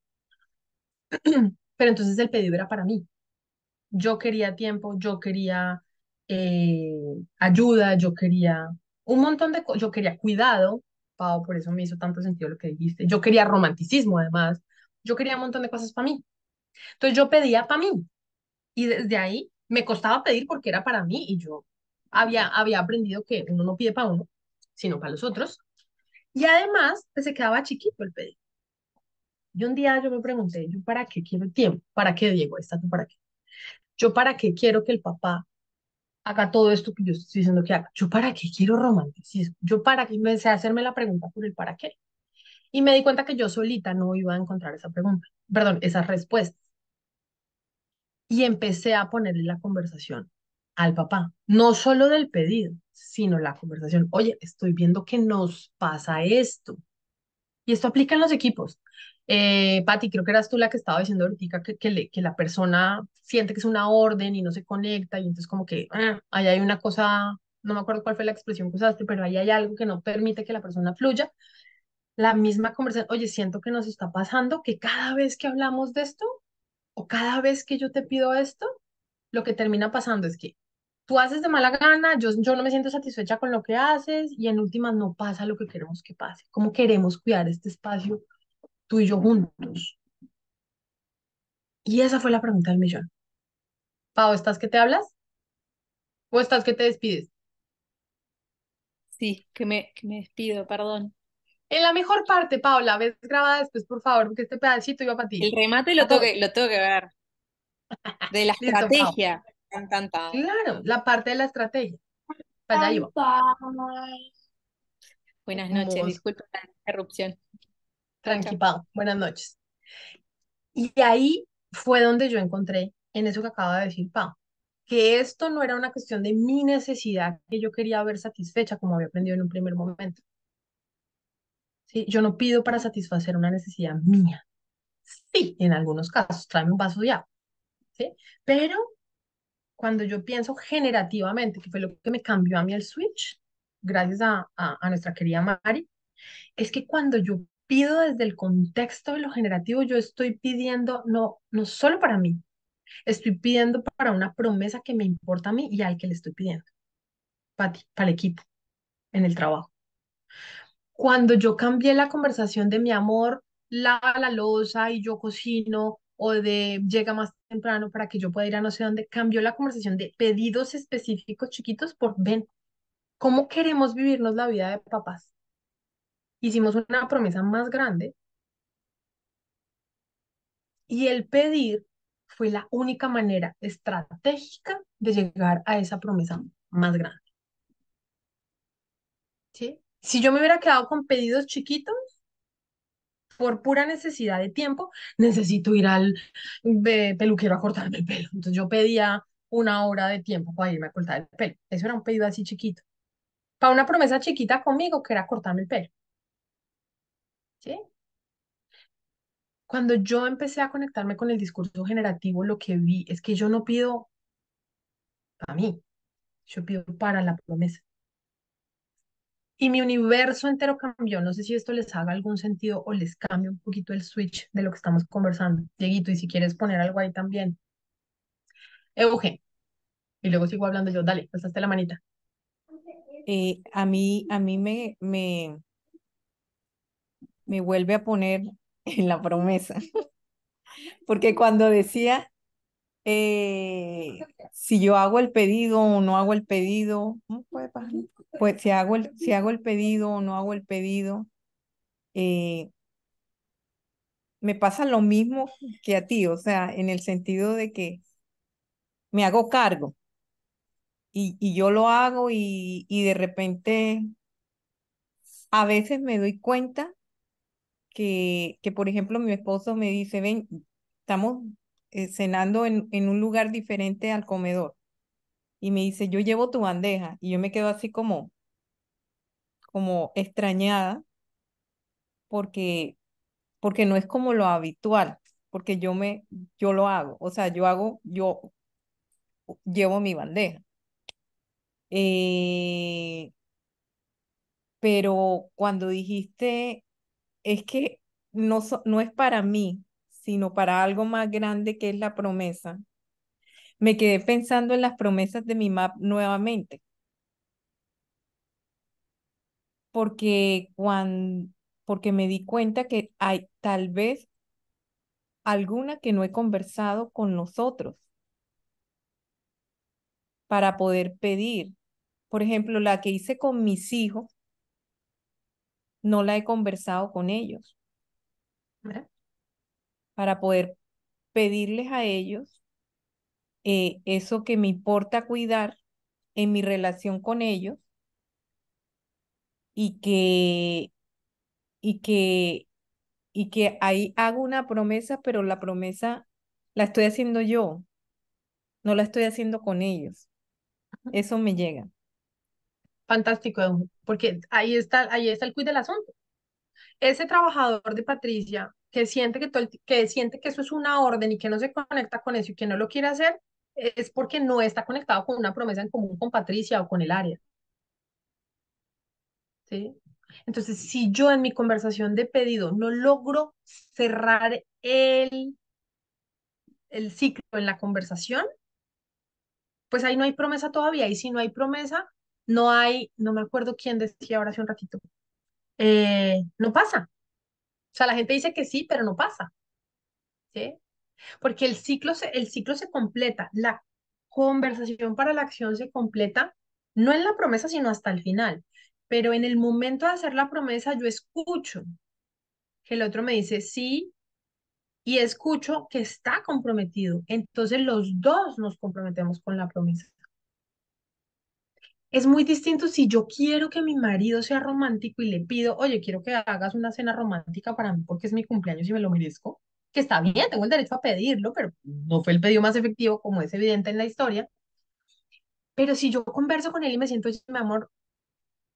Pero entonces el pedido era para mí. Yo quería tiempo, yo quería eh, ayuda, yo quería un montón de cosas, yo quería cuidado, Pau, por eso me hizo tanto sentido lo que dijiste. Yo quería romanticismo, además. Yo quería un montón de cosas para mí. Entonces yo pedía para mí. Y desde ahí me costaba pedir porque era para mí y yo había, había aprendido que uno no pide para uno, sino para los otros. Y además, pues se quedaba chiquito el pedido. Y un día yo me pregunté, ¿yo para qué quiero el tiempo? ¿Para qué, Diego? ¿Está tú para qué? ¿Yo para qué quiero que el papá haga todo esto que yo estoy diciendo que haga? ¿Yo para qué quiero romanticismo? ¿Yo para qué? Empecé a hacerme la pregunta por el para qué. Y me di cuenta que yo solita no iba a encontrar esa pregunta, perdón, esas respuestas. Y empecé a ponerle la conversación al papá, no solo del pedido, sino la conversación. Oye, estoy viendo que nos pasa esto. Y esto aplica en los equipos. Eh, Patti, creo que eras tú la que estaba diciendo ahorita que, que, le- que la persona siente que es una orden y no se conecta y entonces como que ah, ahí hay una cosa, no me acuerdo cuál fue la expresión que usaste, pero ahí hay algo que no permite que la persona fluya. La misma conversación, oye, siento que nos está pasando que cada vez que hablamos de esto o cada vez que yo te pido esto, lo que termina pasando es que tú haces de mala gana, yo, yo no me siento satisfecha con lo que haces y en últimas no pasa lo que queremos que pase. ¿Cómo queremos cuidar este espacio tú y yo juntos? Y esa fue la pregunta del millón. Pau, ¿estás que te hablas? ¿O estás que te despides? Sí, que me, que me despido, perdón. En la mejor parte, Paula, ves grabada después, por favor, porque este pedacito iba para ti. El remate lo tengo que, lo tengo que ver. De la Listo, estrategia. Tan, tan, tan. Claro, la parte de la estrategia. Para allá iba. Buenas noches, disculpa la interrupción. Tranqui, Pau. Buenas noches. Y ahí fue donde yo encontré, en eso que acaba de decir Pau, que esto no era una cuestión de mi necesidad que yo quería ver satisfecha, como había aprendido en un primer momento. ¿Sí? Yo no pido para satisfacer una necesidad mía. Sí, en algunos casos, tráeme un vaso de agua. ¿Sí? Pero cuando yo pienso generativamente, que fue lo que me cambió a mí el switch, gracias a, a, a nuestra querida Mari, es que cuando yo pido desde el contexto de lo generativo, yo estoy pidiendo no, no solo para mí, estoy pidiendo para una promesa que me importa a mí y al que le estoy pidiendo, para ti, para el equipo, en el trabajo. Cuando yo cambié la conversación de mi amor, lava la loza y yo cocino, o de llega más temprano para que yo pueda ir a no sé dónde, cambió la conversación de pedidos específicos chiquitos por ven, ¿Cómo queremos vivirnos la vida de papás? Hicimos una promesa más grande y el pedir fue la única manera estratégica de llegar a esa promesa más grande. ¿Sí? Si yo me hubiera quedado con pedidos chiquitos, por pura necesidad de tiempo, necesito ir al eh, peluquero a cortarme el pelo. Entonces yo pedía una hora de tiempo para irme a cortar el pelo. Eso era un pedido así chiquito. Para una promesa chiquita conmigo, que era cortarme el pelo. ¿Sí? Cuando yo empecé a conectarme con el discurso generativo, lo que vi es que yo no pido para mí, yo pido para la promesa. Y mi universo entero cambió. No sé si esto les haga algún sentido o les cambia un poquito el switch de lo que estamos conversando. Dieguito, y si quieres poner algo ahí también. Eugen. Y luego sigo hablando yo. Dale, pasaste la manita. Eh, a mí, a mí me, me, me vuelve a poner en la promesa. Porque cuando decía, eh, si yo hago el pedido o no hago el pedido, pues si hago el, si hago el pedido o no hago el pedido, eh, me pasa lo mismo que a ti, o sea, en el sentido de que me hago cargo y, y yo lo hago y, y de repente a veces me doy cuenta que, que, por ejemplo, mi esposo me dice, ven, estamos eh, cenando en, en un lugar diferente al comedor. Y me dice, yo llevo tu bandeja. Y yo me quedo así como, como extrañada, porque, porque no es como lo habitual, porque yo me, yo lo hago. O sea, yo hago, yo llevo mi bandeja. Eh, pero cuando dijiste, es que no, no es para mí, sino para algo más grande que es la promesa, me quedé pensando en las promesas de mi map nuevamente. Porque, cuando, porque me di cuenta que hay tal vez alguna que no he conversado con nosotros para poder pedir. Por ejemplo, la que hice con mis hijos, no la he conversado con ellos. Para poder pedirles a ellos eh, eso que me importa cuidar en mi relación con ellos y que, y que, y que ahí hago una promesa, pero la promesa la estoy haciendo yo, no la estoy haciendo con ellos. Eso me llega. Fantástico, porque ahí está, ahí está el cuid del asunto. Ese trabajador de Patricia que siente que, todo que siente que eso es una orden y que no se conecta con eso y que no lo quiere hacer, es porque no está conectado con una promesa en común con Patricia o con el área. ¿Sí? Entonces, si yo en mi conversación de pedido no logro cerrar el, el ciclo en la conversación, pues ahí no hay promesa todavía. Y si no hay promesa, no hay, no me acuerdo quién decía ahora hace un ratito, eh, no pasa. O sea, la gente dice que sí, pero no pasa. ¿Sí? Porque el ciclo se, el ciclo se completa, la conversación para la acción se completa, no en la promesa, sino hasta el final. Pero en el momento de hacer la promesa, yo escucho que el otro me dice sí y escucho que está comprometido. Entonces los dos nos comprometemos con la promesa. Es muy distinto si yo quiero que mi marido sea romántico y le pido, oye, quiero que hagas una cena romántica para mí porque es mi cumpleaños y me lo merezco que está bien, tengo el derecho a pedirlo, pero no fue el pedido más efectivo, como es evidente en la historia. Pero si yo converso con él y me siento, mi amor,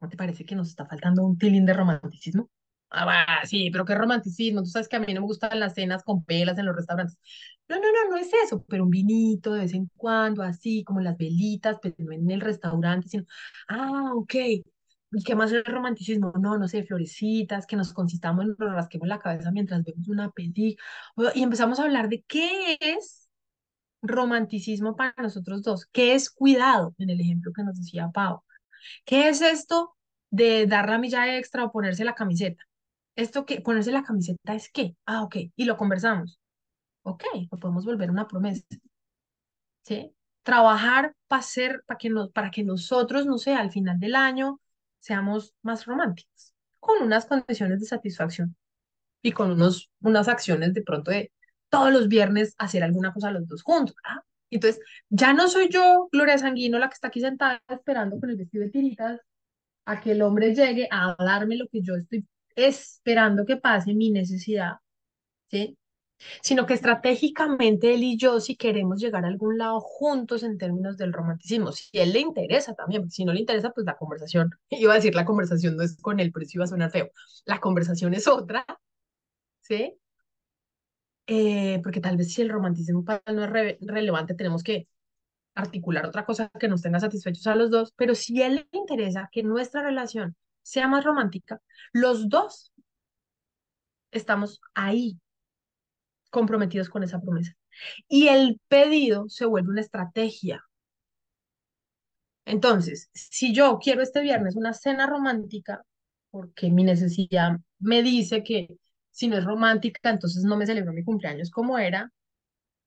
¿no te parece que nos está faltando un tilín de romanticismo? Ah, sí, pero qué romanticismo. Tú sabes que a mí no me gustan las cenas con pelas en los restaurantes. No, no, no, no es eso, pero un vinito de vez en cuando, así como las velitas, pero no en el restaurante, sino, ah, ok, ¿Y qué más es romanticismo? No, no sé, florecitas, que nos consistamos, nos rasquemos la cabeza mientras vemos una película. Y empezamos a hablar de qué es romanticismo para nosotros dos, qué es cuidado, en el ejemplo que nos decía Pau. ¿Qué es esto de dar la milla extra o ponerse la camiseta? ¿Esto que ponerse la camiseta es qué? Ah, ok, y lo conversamos. Ok, lo podemos volver una promesa. ¿Sí? trabajar para ser, para que, nos, para que nosotros, no sé, al final del año seamos más románticos, con unas condiciones de satisfacción y con unos, unas acciones de pronto de todos los viernes hacer alguna cosa los dos juntos. ¿ah? Entonces, ya no soy yo, Gloria Sanguino, la que está aquí sentada esperando con el vestido de tiritas a que el hombre llegue a darme lo que yo estoy esperando que pase, mi necesidad, ¿sí? Sino que estratégicamente él y yo, si queremos llegar a algún lado juntos en términos del romanticismo, si él le interesa también, si no le interesa, pues la conversación, iba a decir la conversación no es con él, pero eso iba a sonar feo, la conversación es otra, ¿sí? Eh, porque tal vez si el romanticismo para él no es relevante, tenemos que articular otra cosa que nos tenga satisfechos a los dos, pero si él le interesa que nuestra relación sea más romántica, los dos estamos ahí comprometidos con esa promesa. Y el pedido se vuelve una estrategia. Entonces, si yo quiero este viernes una cena romántica, porque mi necesidad me dice que si no es romántica, entonces no me celebro mi cumpleaños como era,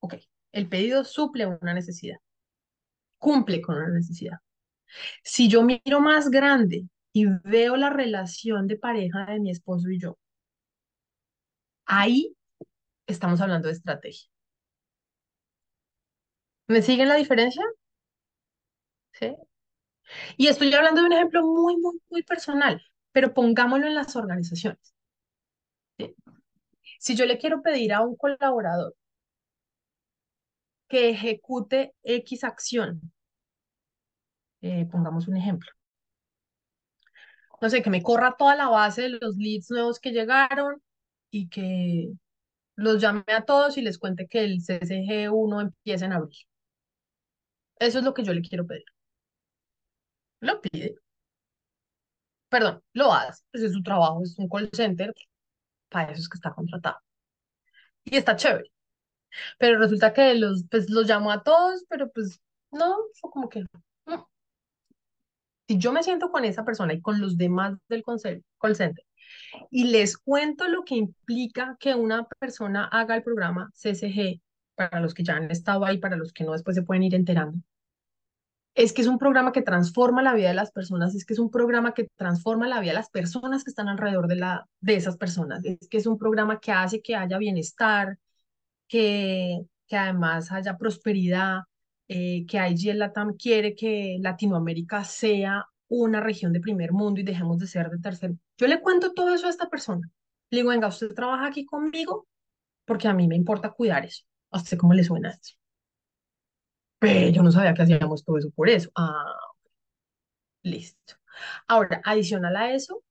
ok, el pedido suple una necesidad cumple con una necesidad. Si yo miro más grande y veo la relación de pareja de mi esposo y yo, ahí estamos hablando de estrategia. ¿Me siguen la diferencia? ¿Sí? Y estoy hablando de un ejemplo muy, muy, muy personal, pero pongámoslo en las organizaciones. Si yo le quiero pedir a un colaborador que ejecute X acción. Eh, pongamos un ejemplo. No sé, que me corra toda la base de los leads nuevos que llegaron y que los llame a todos y les cuente que el CSG 1 empieza en abril. Eso es lo que yo le quiero pedir. Lo pide. Perdón, lo hace. Ese es su trabajo, es un call center. Para eso es que está contratado. Y está chévere. Pero resulta que los, pues, los llamo a todos, pero pues no, fue como que... Si yo me siento con esa persona y con los demás del call center y les cuento lo que implica que una persona haga el programa CCG, para los que ya han estado ahí, para los que no después se pueden ir enterando, es que es un programa que transforma la vida de las personas, es que es un programa que transforma la vida de las personas que están alrededor de, la, de esas personas, es que es un programa que hace que haya bienestar, que, que además haya prosperidad, eh, que IG Latam quiere que Latinoamérica sea una región de primer mundo y dejemos de ser de tercer. Yo le cuento todo eso a esta persona. Le digo, venga, usted trabaja aquí conmigo porque a mí me importa cuidar eso. ¿A usted cómo le suena eso? Pero yo no sabía que hacíamos todo eso por eso. Ah, listo. Ahora, adicional a eso,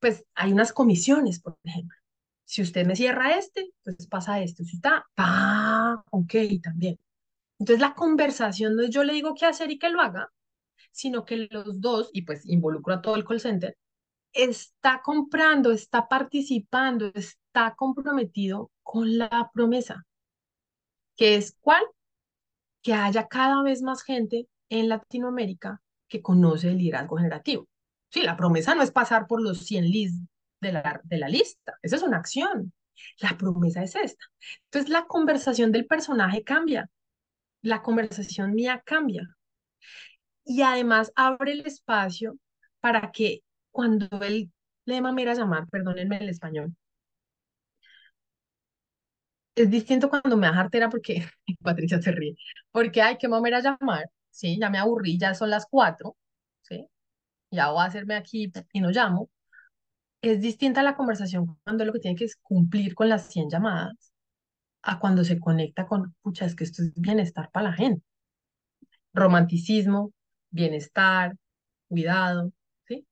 pues hay unas comisiones, por ejemplo. Si usted me cierra este, pues pasa esto. Si está, ah, ok, también. Entonces la conversación no es yo le digo qué hacer y que lo haga, sino que los dos, y pues involucro a todo el call center, está comprando, está participando, está comprometido con la promesa, que es cuál? Que haya cada vez más gente en Latinoamérica que conoce el liderazgo generativo. Sí, la promesa no es pasar por los 100 leads de la, de la lista. Esa es una acción. La promesa es esta. Entonces la conversación del personaje cambia. La conversación mía cambia. Y además abre el espacio para que cuando él le mamera llamar, perdónenme el español, es distinto cuando me da jartera porque Patricia se ríe, porque hay que mamera llamar, sí, ya me aburrí, ya son las cuatro, sí, ya voy a hacerme aquí y no llamo, es distinta la conversación cuando lo que tiene que es cumplir con las 100 llamadas a cuando se conecta con, pucha, es que esto es bienestar para la gente. Romanticismo, bienestar, cuidado, ¿sí?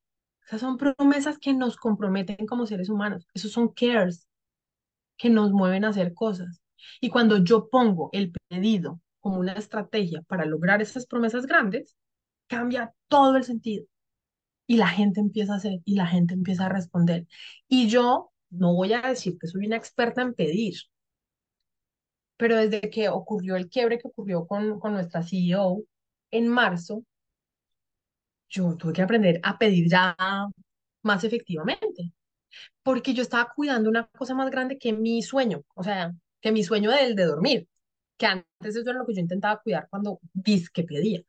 Esas son promesas que nos comprometen como seres humanos. Esos son cares que nos mueven a hacer cosas. Y cuando yo pongo el pedido como una estrategia para lograr esas promesas grandes, cambia todo el sentido y la gente empieza a hacer y la gente empieza a responder. Y yo no voy a decir que soy una experta en pedir, pero desde que ocurrió el quiebre que ocurrió con, con nuestra CEO en marzo, yo tuve que aprender a pedir ya más efectivamente, porque yo estaba cuidando una cosa más grande que mi sueño, o sea, que mi sueño del de dormir. que antes eso era lo que yo intentaba cuidar cuando que pedía,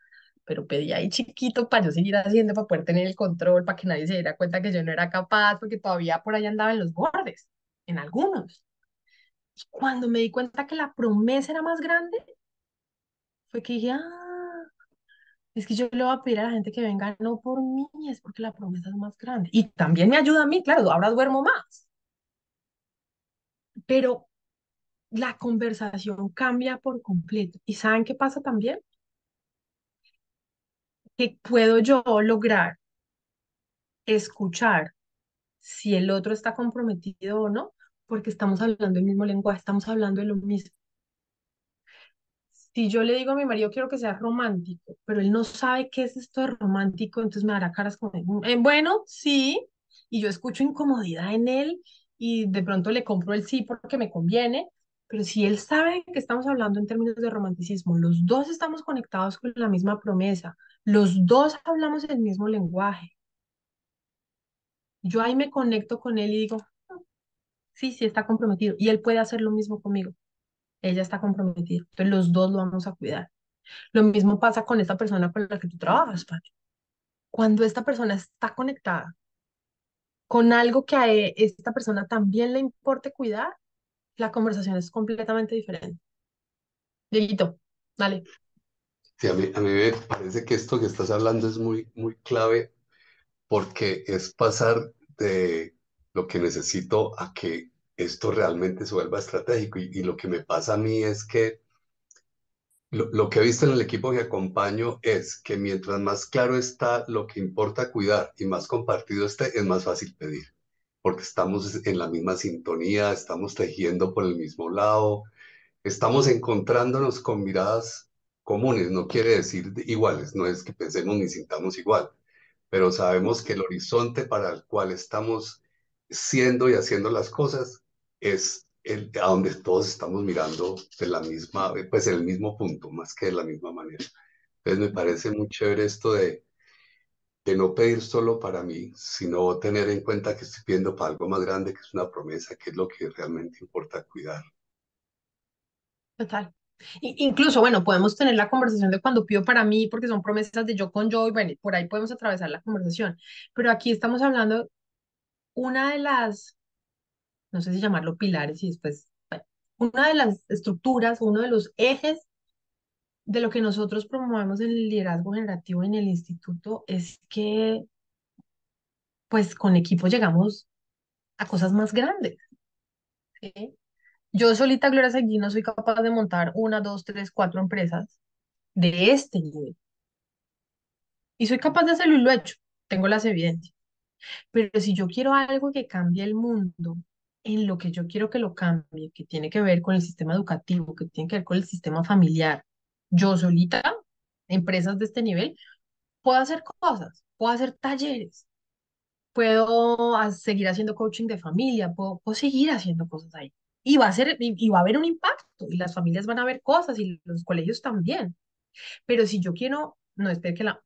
pero pedía ahí chiquito para yo seguir haciendo, para poder tener el control, para que nadie se diera cuenta que yo no era capaz, porque todavía por ahí andaba en los bordes, en algunos. Y cuando me di cuenta que la promesa era más grande, fue que dije, ah, es que yo le voy a pedir a la gente que venga no por mí, es porque la promesa es más grande. Y también me ayuda a mí, claro, ahora duermo más. Pero la conversación cambia por completo. ¿Y saben qué pasa también? Que puedo yo lograr escuchar si el otro está comprometido o no, porque estamos hablando el mismo lenguaje, estamos hablando de lo mismo. Si yo le digo a mi marido quiero que sea romántico, pero él no sabe qué es esto de romántico, entonces me dará caras como, eh, bueno, sí, y yo escucho incomodidad en él y de pronto le compro el sí porque me conviene, pero si él sabe que estamos hablando en términos de romanticismo, los dos estamos conectados con la misma promesa, los dos hablamos el mismo lenguaje. Yo ahí me conecto con él y digo, sí, sí está comprometido. Y él puede hacer lo mismo conmigo. Ella está comprometida. Entonces los dos lo vamos a cuidar. Lo mismo pasa con esta persona con la que tú trabajas, Pati. Cuando esta persona está conectada con algo que a e, esta persona también le importe cuidar, la conversación es completamente diferente. Dieguito, dale. Sí, a mí, a mí me parece que esto que estás hablando es muy, muy clave porque es pasar de lo que necesito a que esto realmente se vuelva estratégico. Y, lo que me pasa a mí es que lo, lo, que he visto en el equipo que acompaño es que mientras más claro está lo que importa cuidar y más compartido esté, es más fácil pedir porque estamos en la misma sintonía, estamos tejiendo por el mismo lado, estamos encontrándonos con miradas comunes, no quiere decir iguales, no es que pensemos ni sintamos igual, pero sabemos que el horizonte para el cual estamos siendo y haciendo las cosas es a donde todos estamos mirando de la misma, pues en el mismo punto, más que de la misma manera. Entonces me parece muy chévere esto de, de no pedir solo para mí, sino tener en cuenta que estoy pidiendo para algo más grande, que es una promesa, que es lo que realmente importa cuidar. Total. incluso, bueno, podemos tener la conversación de cuando pido para mí, porque son promesas de yo con yo, y bueno, por ahí podemos atravesar la conversación. Pero aquí estamos hablando, una de las, no sé si llamarlo pilares y después, una de las estructuras, uno de los ejes de lo que nosotros promovemos en el liderazgo generativo en el instituto es que, pues, con equipo llegamos a cosas más grandes. Yo solita, Gloria Seguí, no soy capaz de montar una, dos, tres, cuatro empresas de este nivel. Y soy capaz de hacerlo y lo he hecho. Tengo las evidencias. Pero si yo quiero algo que cambie el mundo en lo que yo quiero que lo cambie, que tiene que ver con el sistema educativo, que tiene que ver con el sistema familiar, yo solita, empresas de este nivel, puedo hacer cosas, puedo hacer talleres, puedo seguir haciendo coaching de familia, puedo, seguir haciendo cosas ahí. Y va a ser, y, va a haber un impacto, y las familias van a ver cosas, y los colegios también. Pero si yo quiero, no, espero que la,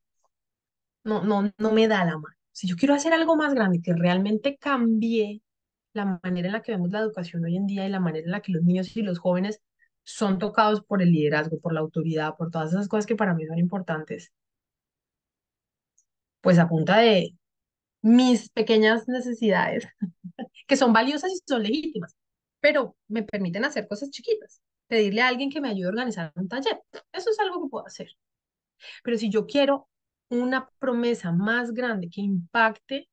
no, no, no me da la mano. Si yo quiero hacer algo más grande que realmente cambie la manera en la que vemos la educación hoy en día y la manera en la que los niños y los jóvenes son tocados por el liderazgo, por la autoridad, por todas esas cosas que para mí son importantes. Pues a de mis pequeñas necesidades, que son valiosas y son legítimas, pero me permiten hacer cosas chiquitas. Pedirle a alguien que me ayude a organizar un taller. Eso es algo que puedo hacer. Pero si yo quiero una promesa más grande que impacte,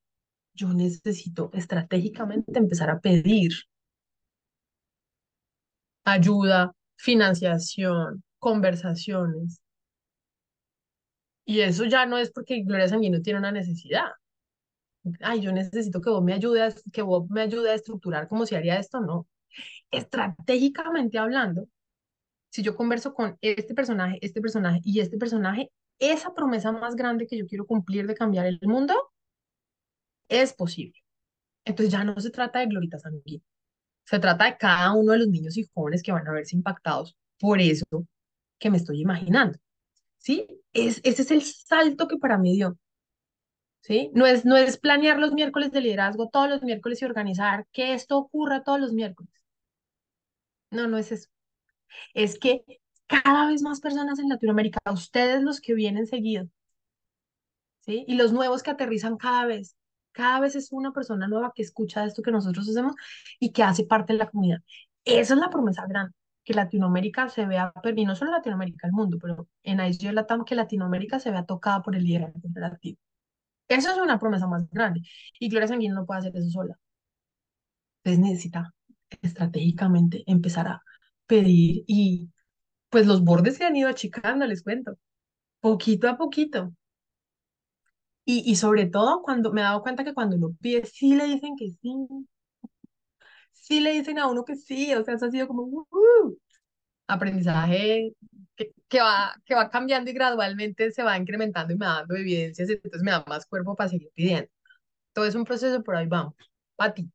yo necesito estratégicamente empezar a pedir ayuda, financiación, conversaciones. Y eso ya no es porque Gloria Sanguino tiene una necesidad. Ay, yo necesito que vos me ayudes, que vos me ayude a estructurar cómo se haría esto, no. Estratégicamente hablando, si yo converso con este personaje, este personaje y este personaje, esa promesa más grande que yo quiero cumplir de cambiar el mundo es posible. Entonces ya no se trata de Glorita Sanguino. Se trata de cada uno de los niños y jóvenes que van a verse impactados por eso que me estoy imaginando. ¿Sí? Es, ese es el salto que para mí dio. ¿Sí? No es, no es planear los miércoles de liderazgo todos los miércoles y organizar que esto ocurra todos los miércoles. No, no es eso. es que cada vez más personas en Latinoamérica, ustedes los que vienen seguidos, ¿sí? Y los nuevos que aterrizan cada vez, cada vez es una persona nueva que escucha esto que nosotros hacemos y que hace parte de la comunidad. Esa es la promesa grande, que Latinoamérica se vea, y no solo Latinoamérica, el mundo, pero en ICO Latam, que Latinoamérica se vea tocada por el liderazgo cooperativo. Eso es una promesa más grande. Y Gloria Sanguino no puede hacer eso sola. Entonces necesita estratégicamente empezar a pedir y pues los bordes se han ido achicando, les cuento, poquito a poquito. Y, y sobre todo cuando me he dado cuenta que cuando uno pide, sí le dicen que sí, sí le dicen a uno que sí, o sea, eso ha sido como uh, aprendizaje que, que, va, que va cambiando y gradualmente se va incrementando y me va dando evidencias, entonces me da más cuerpo para seguir pidiendo. Todo es un proceso, por ahí vamos. Pati.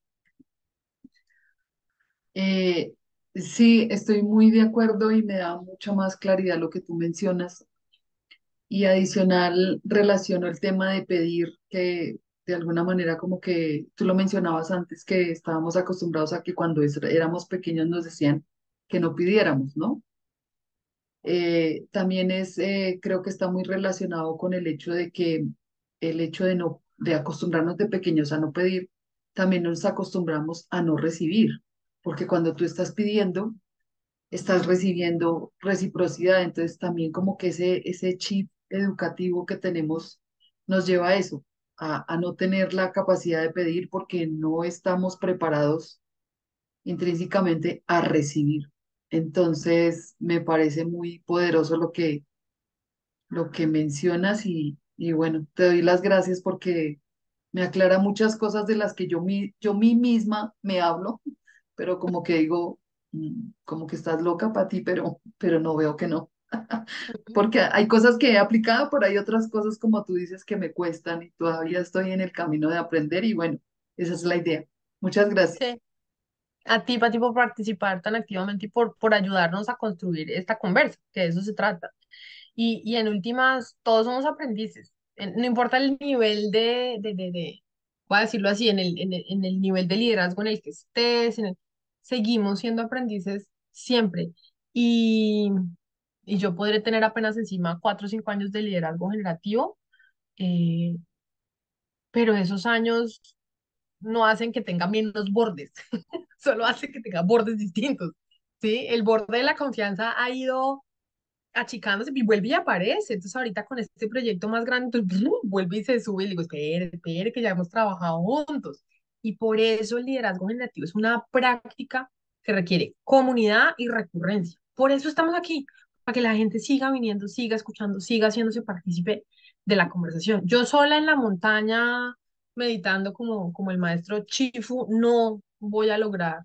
Eh, sí, estoy muy de acuerdo y me da mucha más claridad lo que tú mencionas. Y adicional, relaciono el tema de pedir que de alguna manera como que tú lo mencionabas antes, que estábamos acostumbrados a que cuando éramos pequeños nos decían que no pidiéramos, ¿no? Eh, también es, eh, creo que está muy relacionado con el hecho de que el hecho de no, de acostumbrarnos de pequeños a no pedir, también nos acostumbramos a no recibir, porque cuando tú estás pidiendo, estás recibiendo reciprocidad, entonces también como que ese, ese chip educativo que tenemos nos lleva a eso, a, a no tener la capacidad de pedir porque no estamos preparados intrínsecamente a recibir. Entonces, me parece muy poderoso lo que, lo que mencionas y, y bueno, te doy las gracias porque me aclara muchas cosas de las que yo, mi, yo mí misma me hablo, pero como que digo, mm, como que estás loca para ti, pero, pero no veo que no. Porque hay cosas que he aplicado, pero hay otras cosas como tú dices que me cuestan y todavía estoy en el camino de aprender y bueno, esa es la idea. Muchas gracias. Sí. A ti, Pati, por participar tan activamente y por, por ayudarnos a construir esta conversa, que de eso se trata. Y, y en últimas, todos somos aprendices. En- no importa el nivel de, de, de, de, voy a decirlo así, en el, en el, en el nivel de liderazgo en el que estés, en el- seguimos siendo aprendices siempre. Y, y yo podré tener apenas encima cuatro o cinco años de liderazgo generativo, eh, pero esos años no hacen que tenga menos bordes, solo hace que tenga bordes distintos, ¿sí? El borde de la confianza ha ido achicándose y vuelve y aparece. Entonces ahorita con este proyecto más grande, entonces, vuelve y se sube y le digo, espere, espere, que ya hemos trabajado juntos. Y por eso el liderazgo generativo es una práctica que requiere comunidad y recurrencia. Por eso estamos aquí, para que la gente siga viniendo, siga escuchando, siga haciéndose partícipe de la conversación. Yo sola en la montaña, meditando como, como el maestro Chifu, no voy a lograr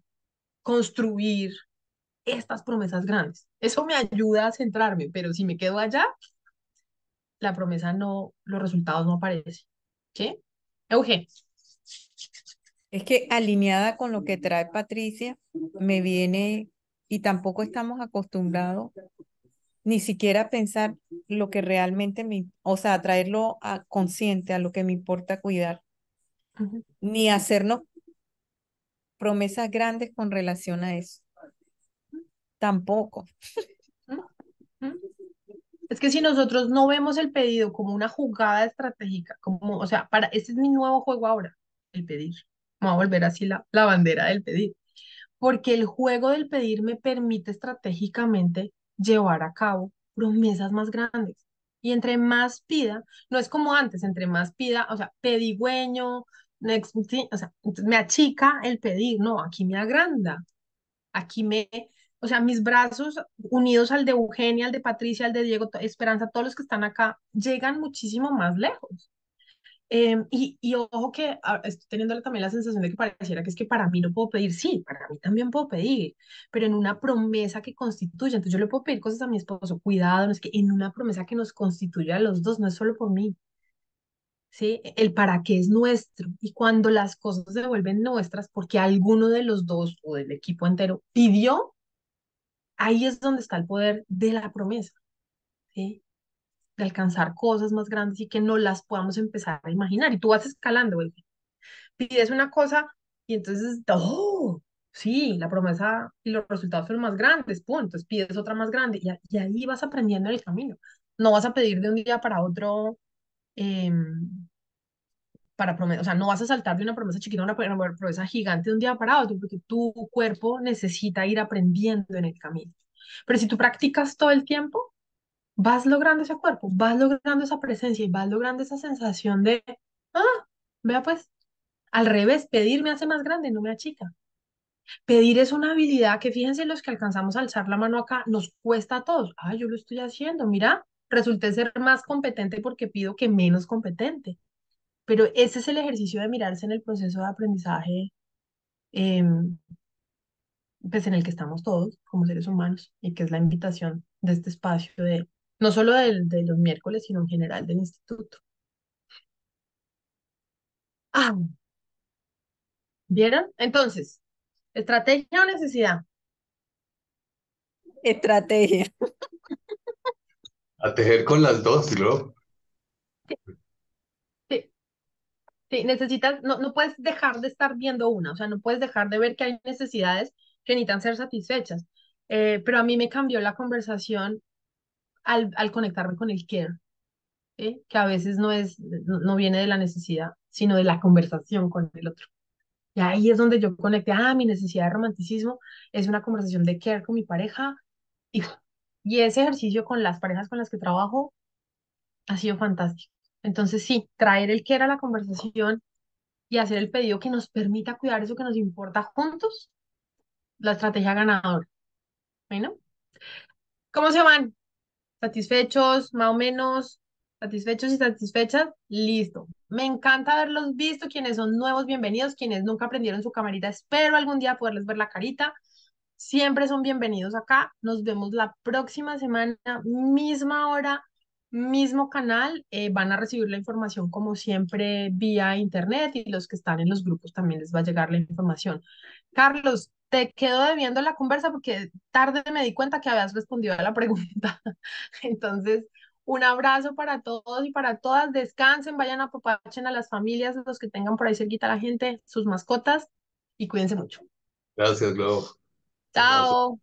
construir estas promesas grandes. Eso me ayuda a centrarme, pero si me quedo allá, la promesa no, los resultados no aparecen. ¿Sí? Euge. Es que alineada con lo que trae Patricia, me viene y tampoco estamos acostumbrados ni siquiera a pensar lo que realmente me, o sea, traerlo a consciente a lo que me importa cuidar, ni hacernos promesas grandes con relación a eso. Tampoco. Es que si nosotros no vemos el pedido como una jugada estratégica, como, o sea, para, este es mi nuevo juego ahora, el pedir. Vamos a volver así la, la bandera del pedir. Porque el juego del pedir me permite estratégicamente llevar a cabo promesas más grandes. Y entre más pida, no es como antes, entre más pida, o sea, pedigüeño, next, o sea, me achica el pedir, no, aquí me agranda, aquí me, o sea, mis brazos unidos al de Eugenia, al de Patricia, al de Diego, Esperanza, todos los que están acá, llegan muchísimo más lejos. Em, y, y ojo que ah, estoy teniendo también la sensación de que pareciera que es que para mí no puedo pedir, sí, para mí también puedo pedir, pero en una promesa que constituya, entonces yo le puedo pedir cosas a mi esposo, cuidado, no es que en una promesa que nos constituya a los dos, no es solo por mí, ¿sí? El para qué es nuestro, y cuando las cosas se vuelven nuestras porque alguno de los dos o del equipo entero pidió, ahí es donde está el poder de la promesa, ¿sí? De alcanzar cosas más grandes y que no las podamos empezar a imaginar, y tú vas escalando, güey pides una cosa y entonces, oh, Sí, la promesa y los resultados son más grandes, punto. Entonces pides otra más grande y, y ahí vas aprendiendo en el camino. No vas a pedir de un día para otro em, para promesa, o sea, no vas a saltar de una promesa chiquita a una promesa gigante de un día para otro, porque tu cuerpo necesita ir aprendiendo en el camino. Pero si tú practicas todo el tiempo, vas logrando ese cuerpo, vas logrando esa presencia y vas logrando esa sensación de, ah, vea pues, al revés, pedir me hace más grande, no me achica. Pedir es una habilidad que fíjense los que alcanzamos a alzar la mano acá, nos cuesta a todos. Ah, yo lo estoy haciendo, mira, resulté ser más competente porque pido que menos competente. Pero ese es el ejercicio de mirarse en el proceso de aprendizaje, em, pues en el que estamos todos como seres humanos y que es la invitación de este espacio de, no solo del- de los miércoles, sino en general del instituto. Ah, ¿vieron? Entonces, estrategia o necesidad. Estrategia. A tejer con las dos, ¿no? Sí, sí, necesitas, no, no puedes dejar de estar viendo una, o sea, no puedes dejar de ver que hay necesidades que necesitan ser satisfechas. Eh, pero a mí me cambió la conversación al, al conectarme con el care, ¿sí? Que a veces no es, no viene de la necesidad, sino de la conversación con el otro. Y ahí es donde yo conecté, ah, mi necesidad de romanticismo es una conversación de care con mi pareja. Y, y ese ejercicio con las parejas con las que trabajo ha sido fantástico. Entonces, sí, traer el care a la conversación y hacer el pedido que nos permita cuidar eso que nos importa juntos, la estrategia ganadora. Bueno, ¿cómo se van? ¿Satisfechos? ¿Más o menos? ¿Satisfechos y satisfechas? Listo. Me encanta haberlos visto. Quienes son nuevos, bienvenidos. Quienes nunca aprendieron su camarita, espero algún día poderles ver la carita. Siempre son bienvenidos acá. Nos vemos la próxima semana, misma hora, mismo canal. Eh, van a recibir la información como siempre vía internet y los que están en los grupos también les va a llegar la información. Carlos, te quedo debiendo la conversa porque tarde me di cuenta que habías respondido a la pregunta. Entonces, un abrazo para todos y para todas. Descansen, vayan a papachen a las familias, los que tengan por ahí cerquita a la gente, sus mascotas y cuídense mucho. Gracias, Glo. Abrazo. Chao.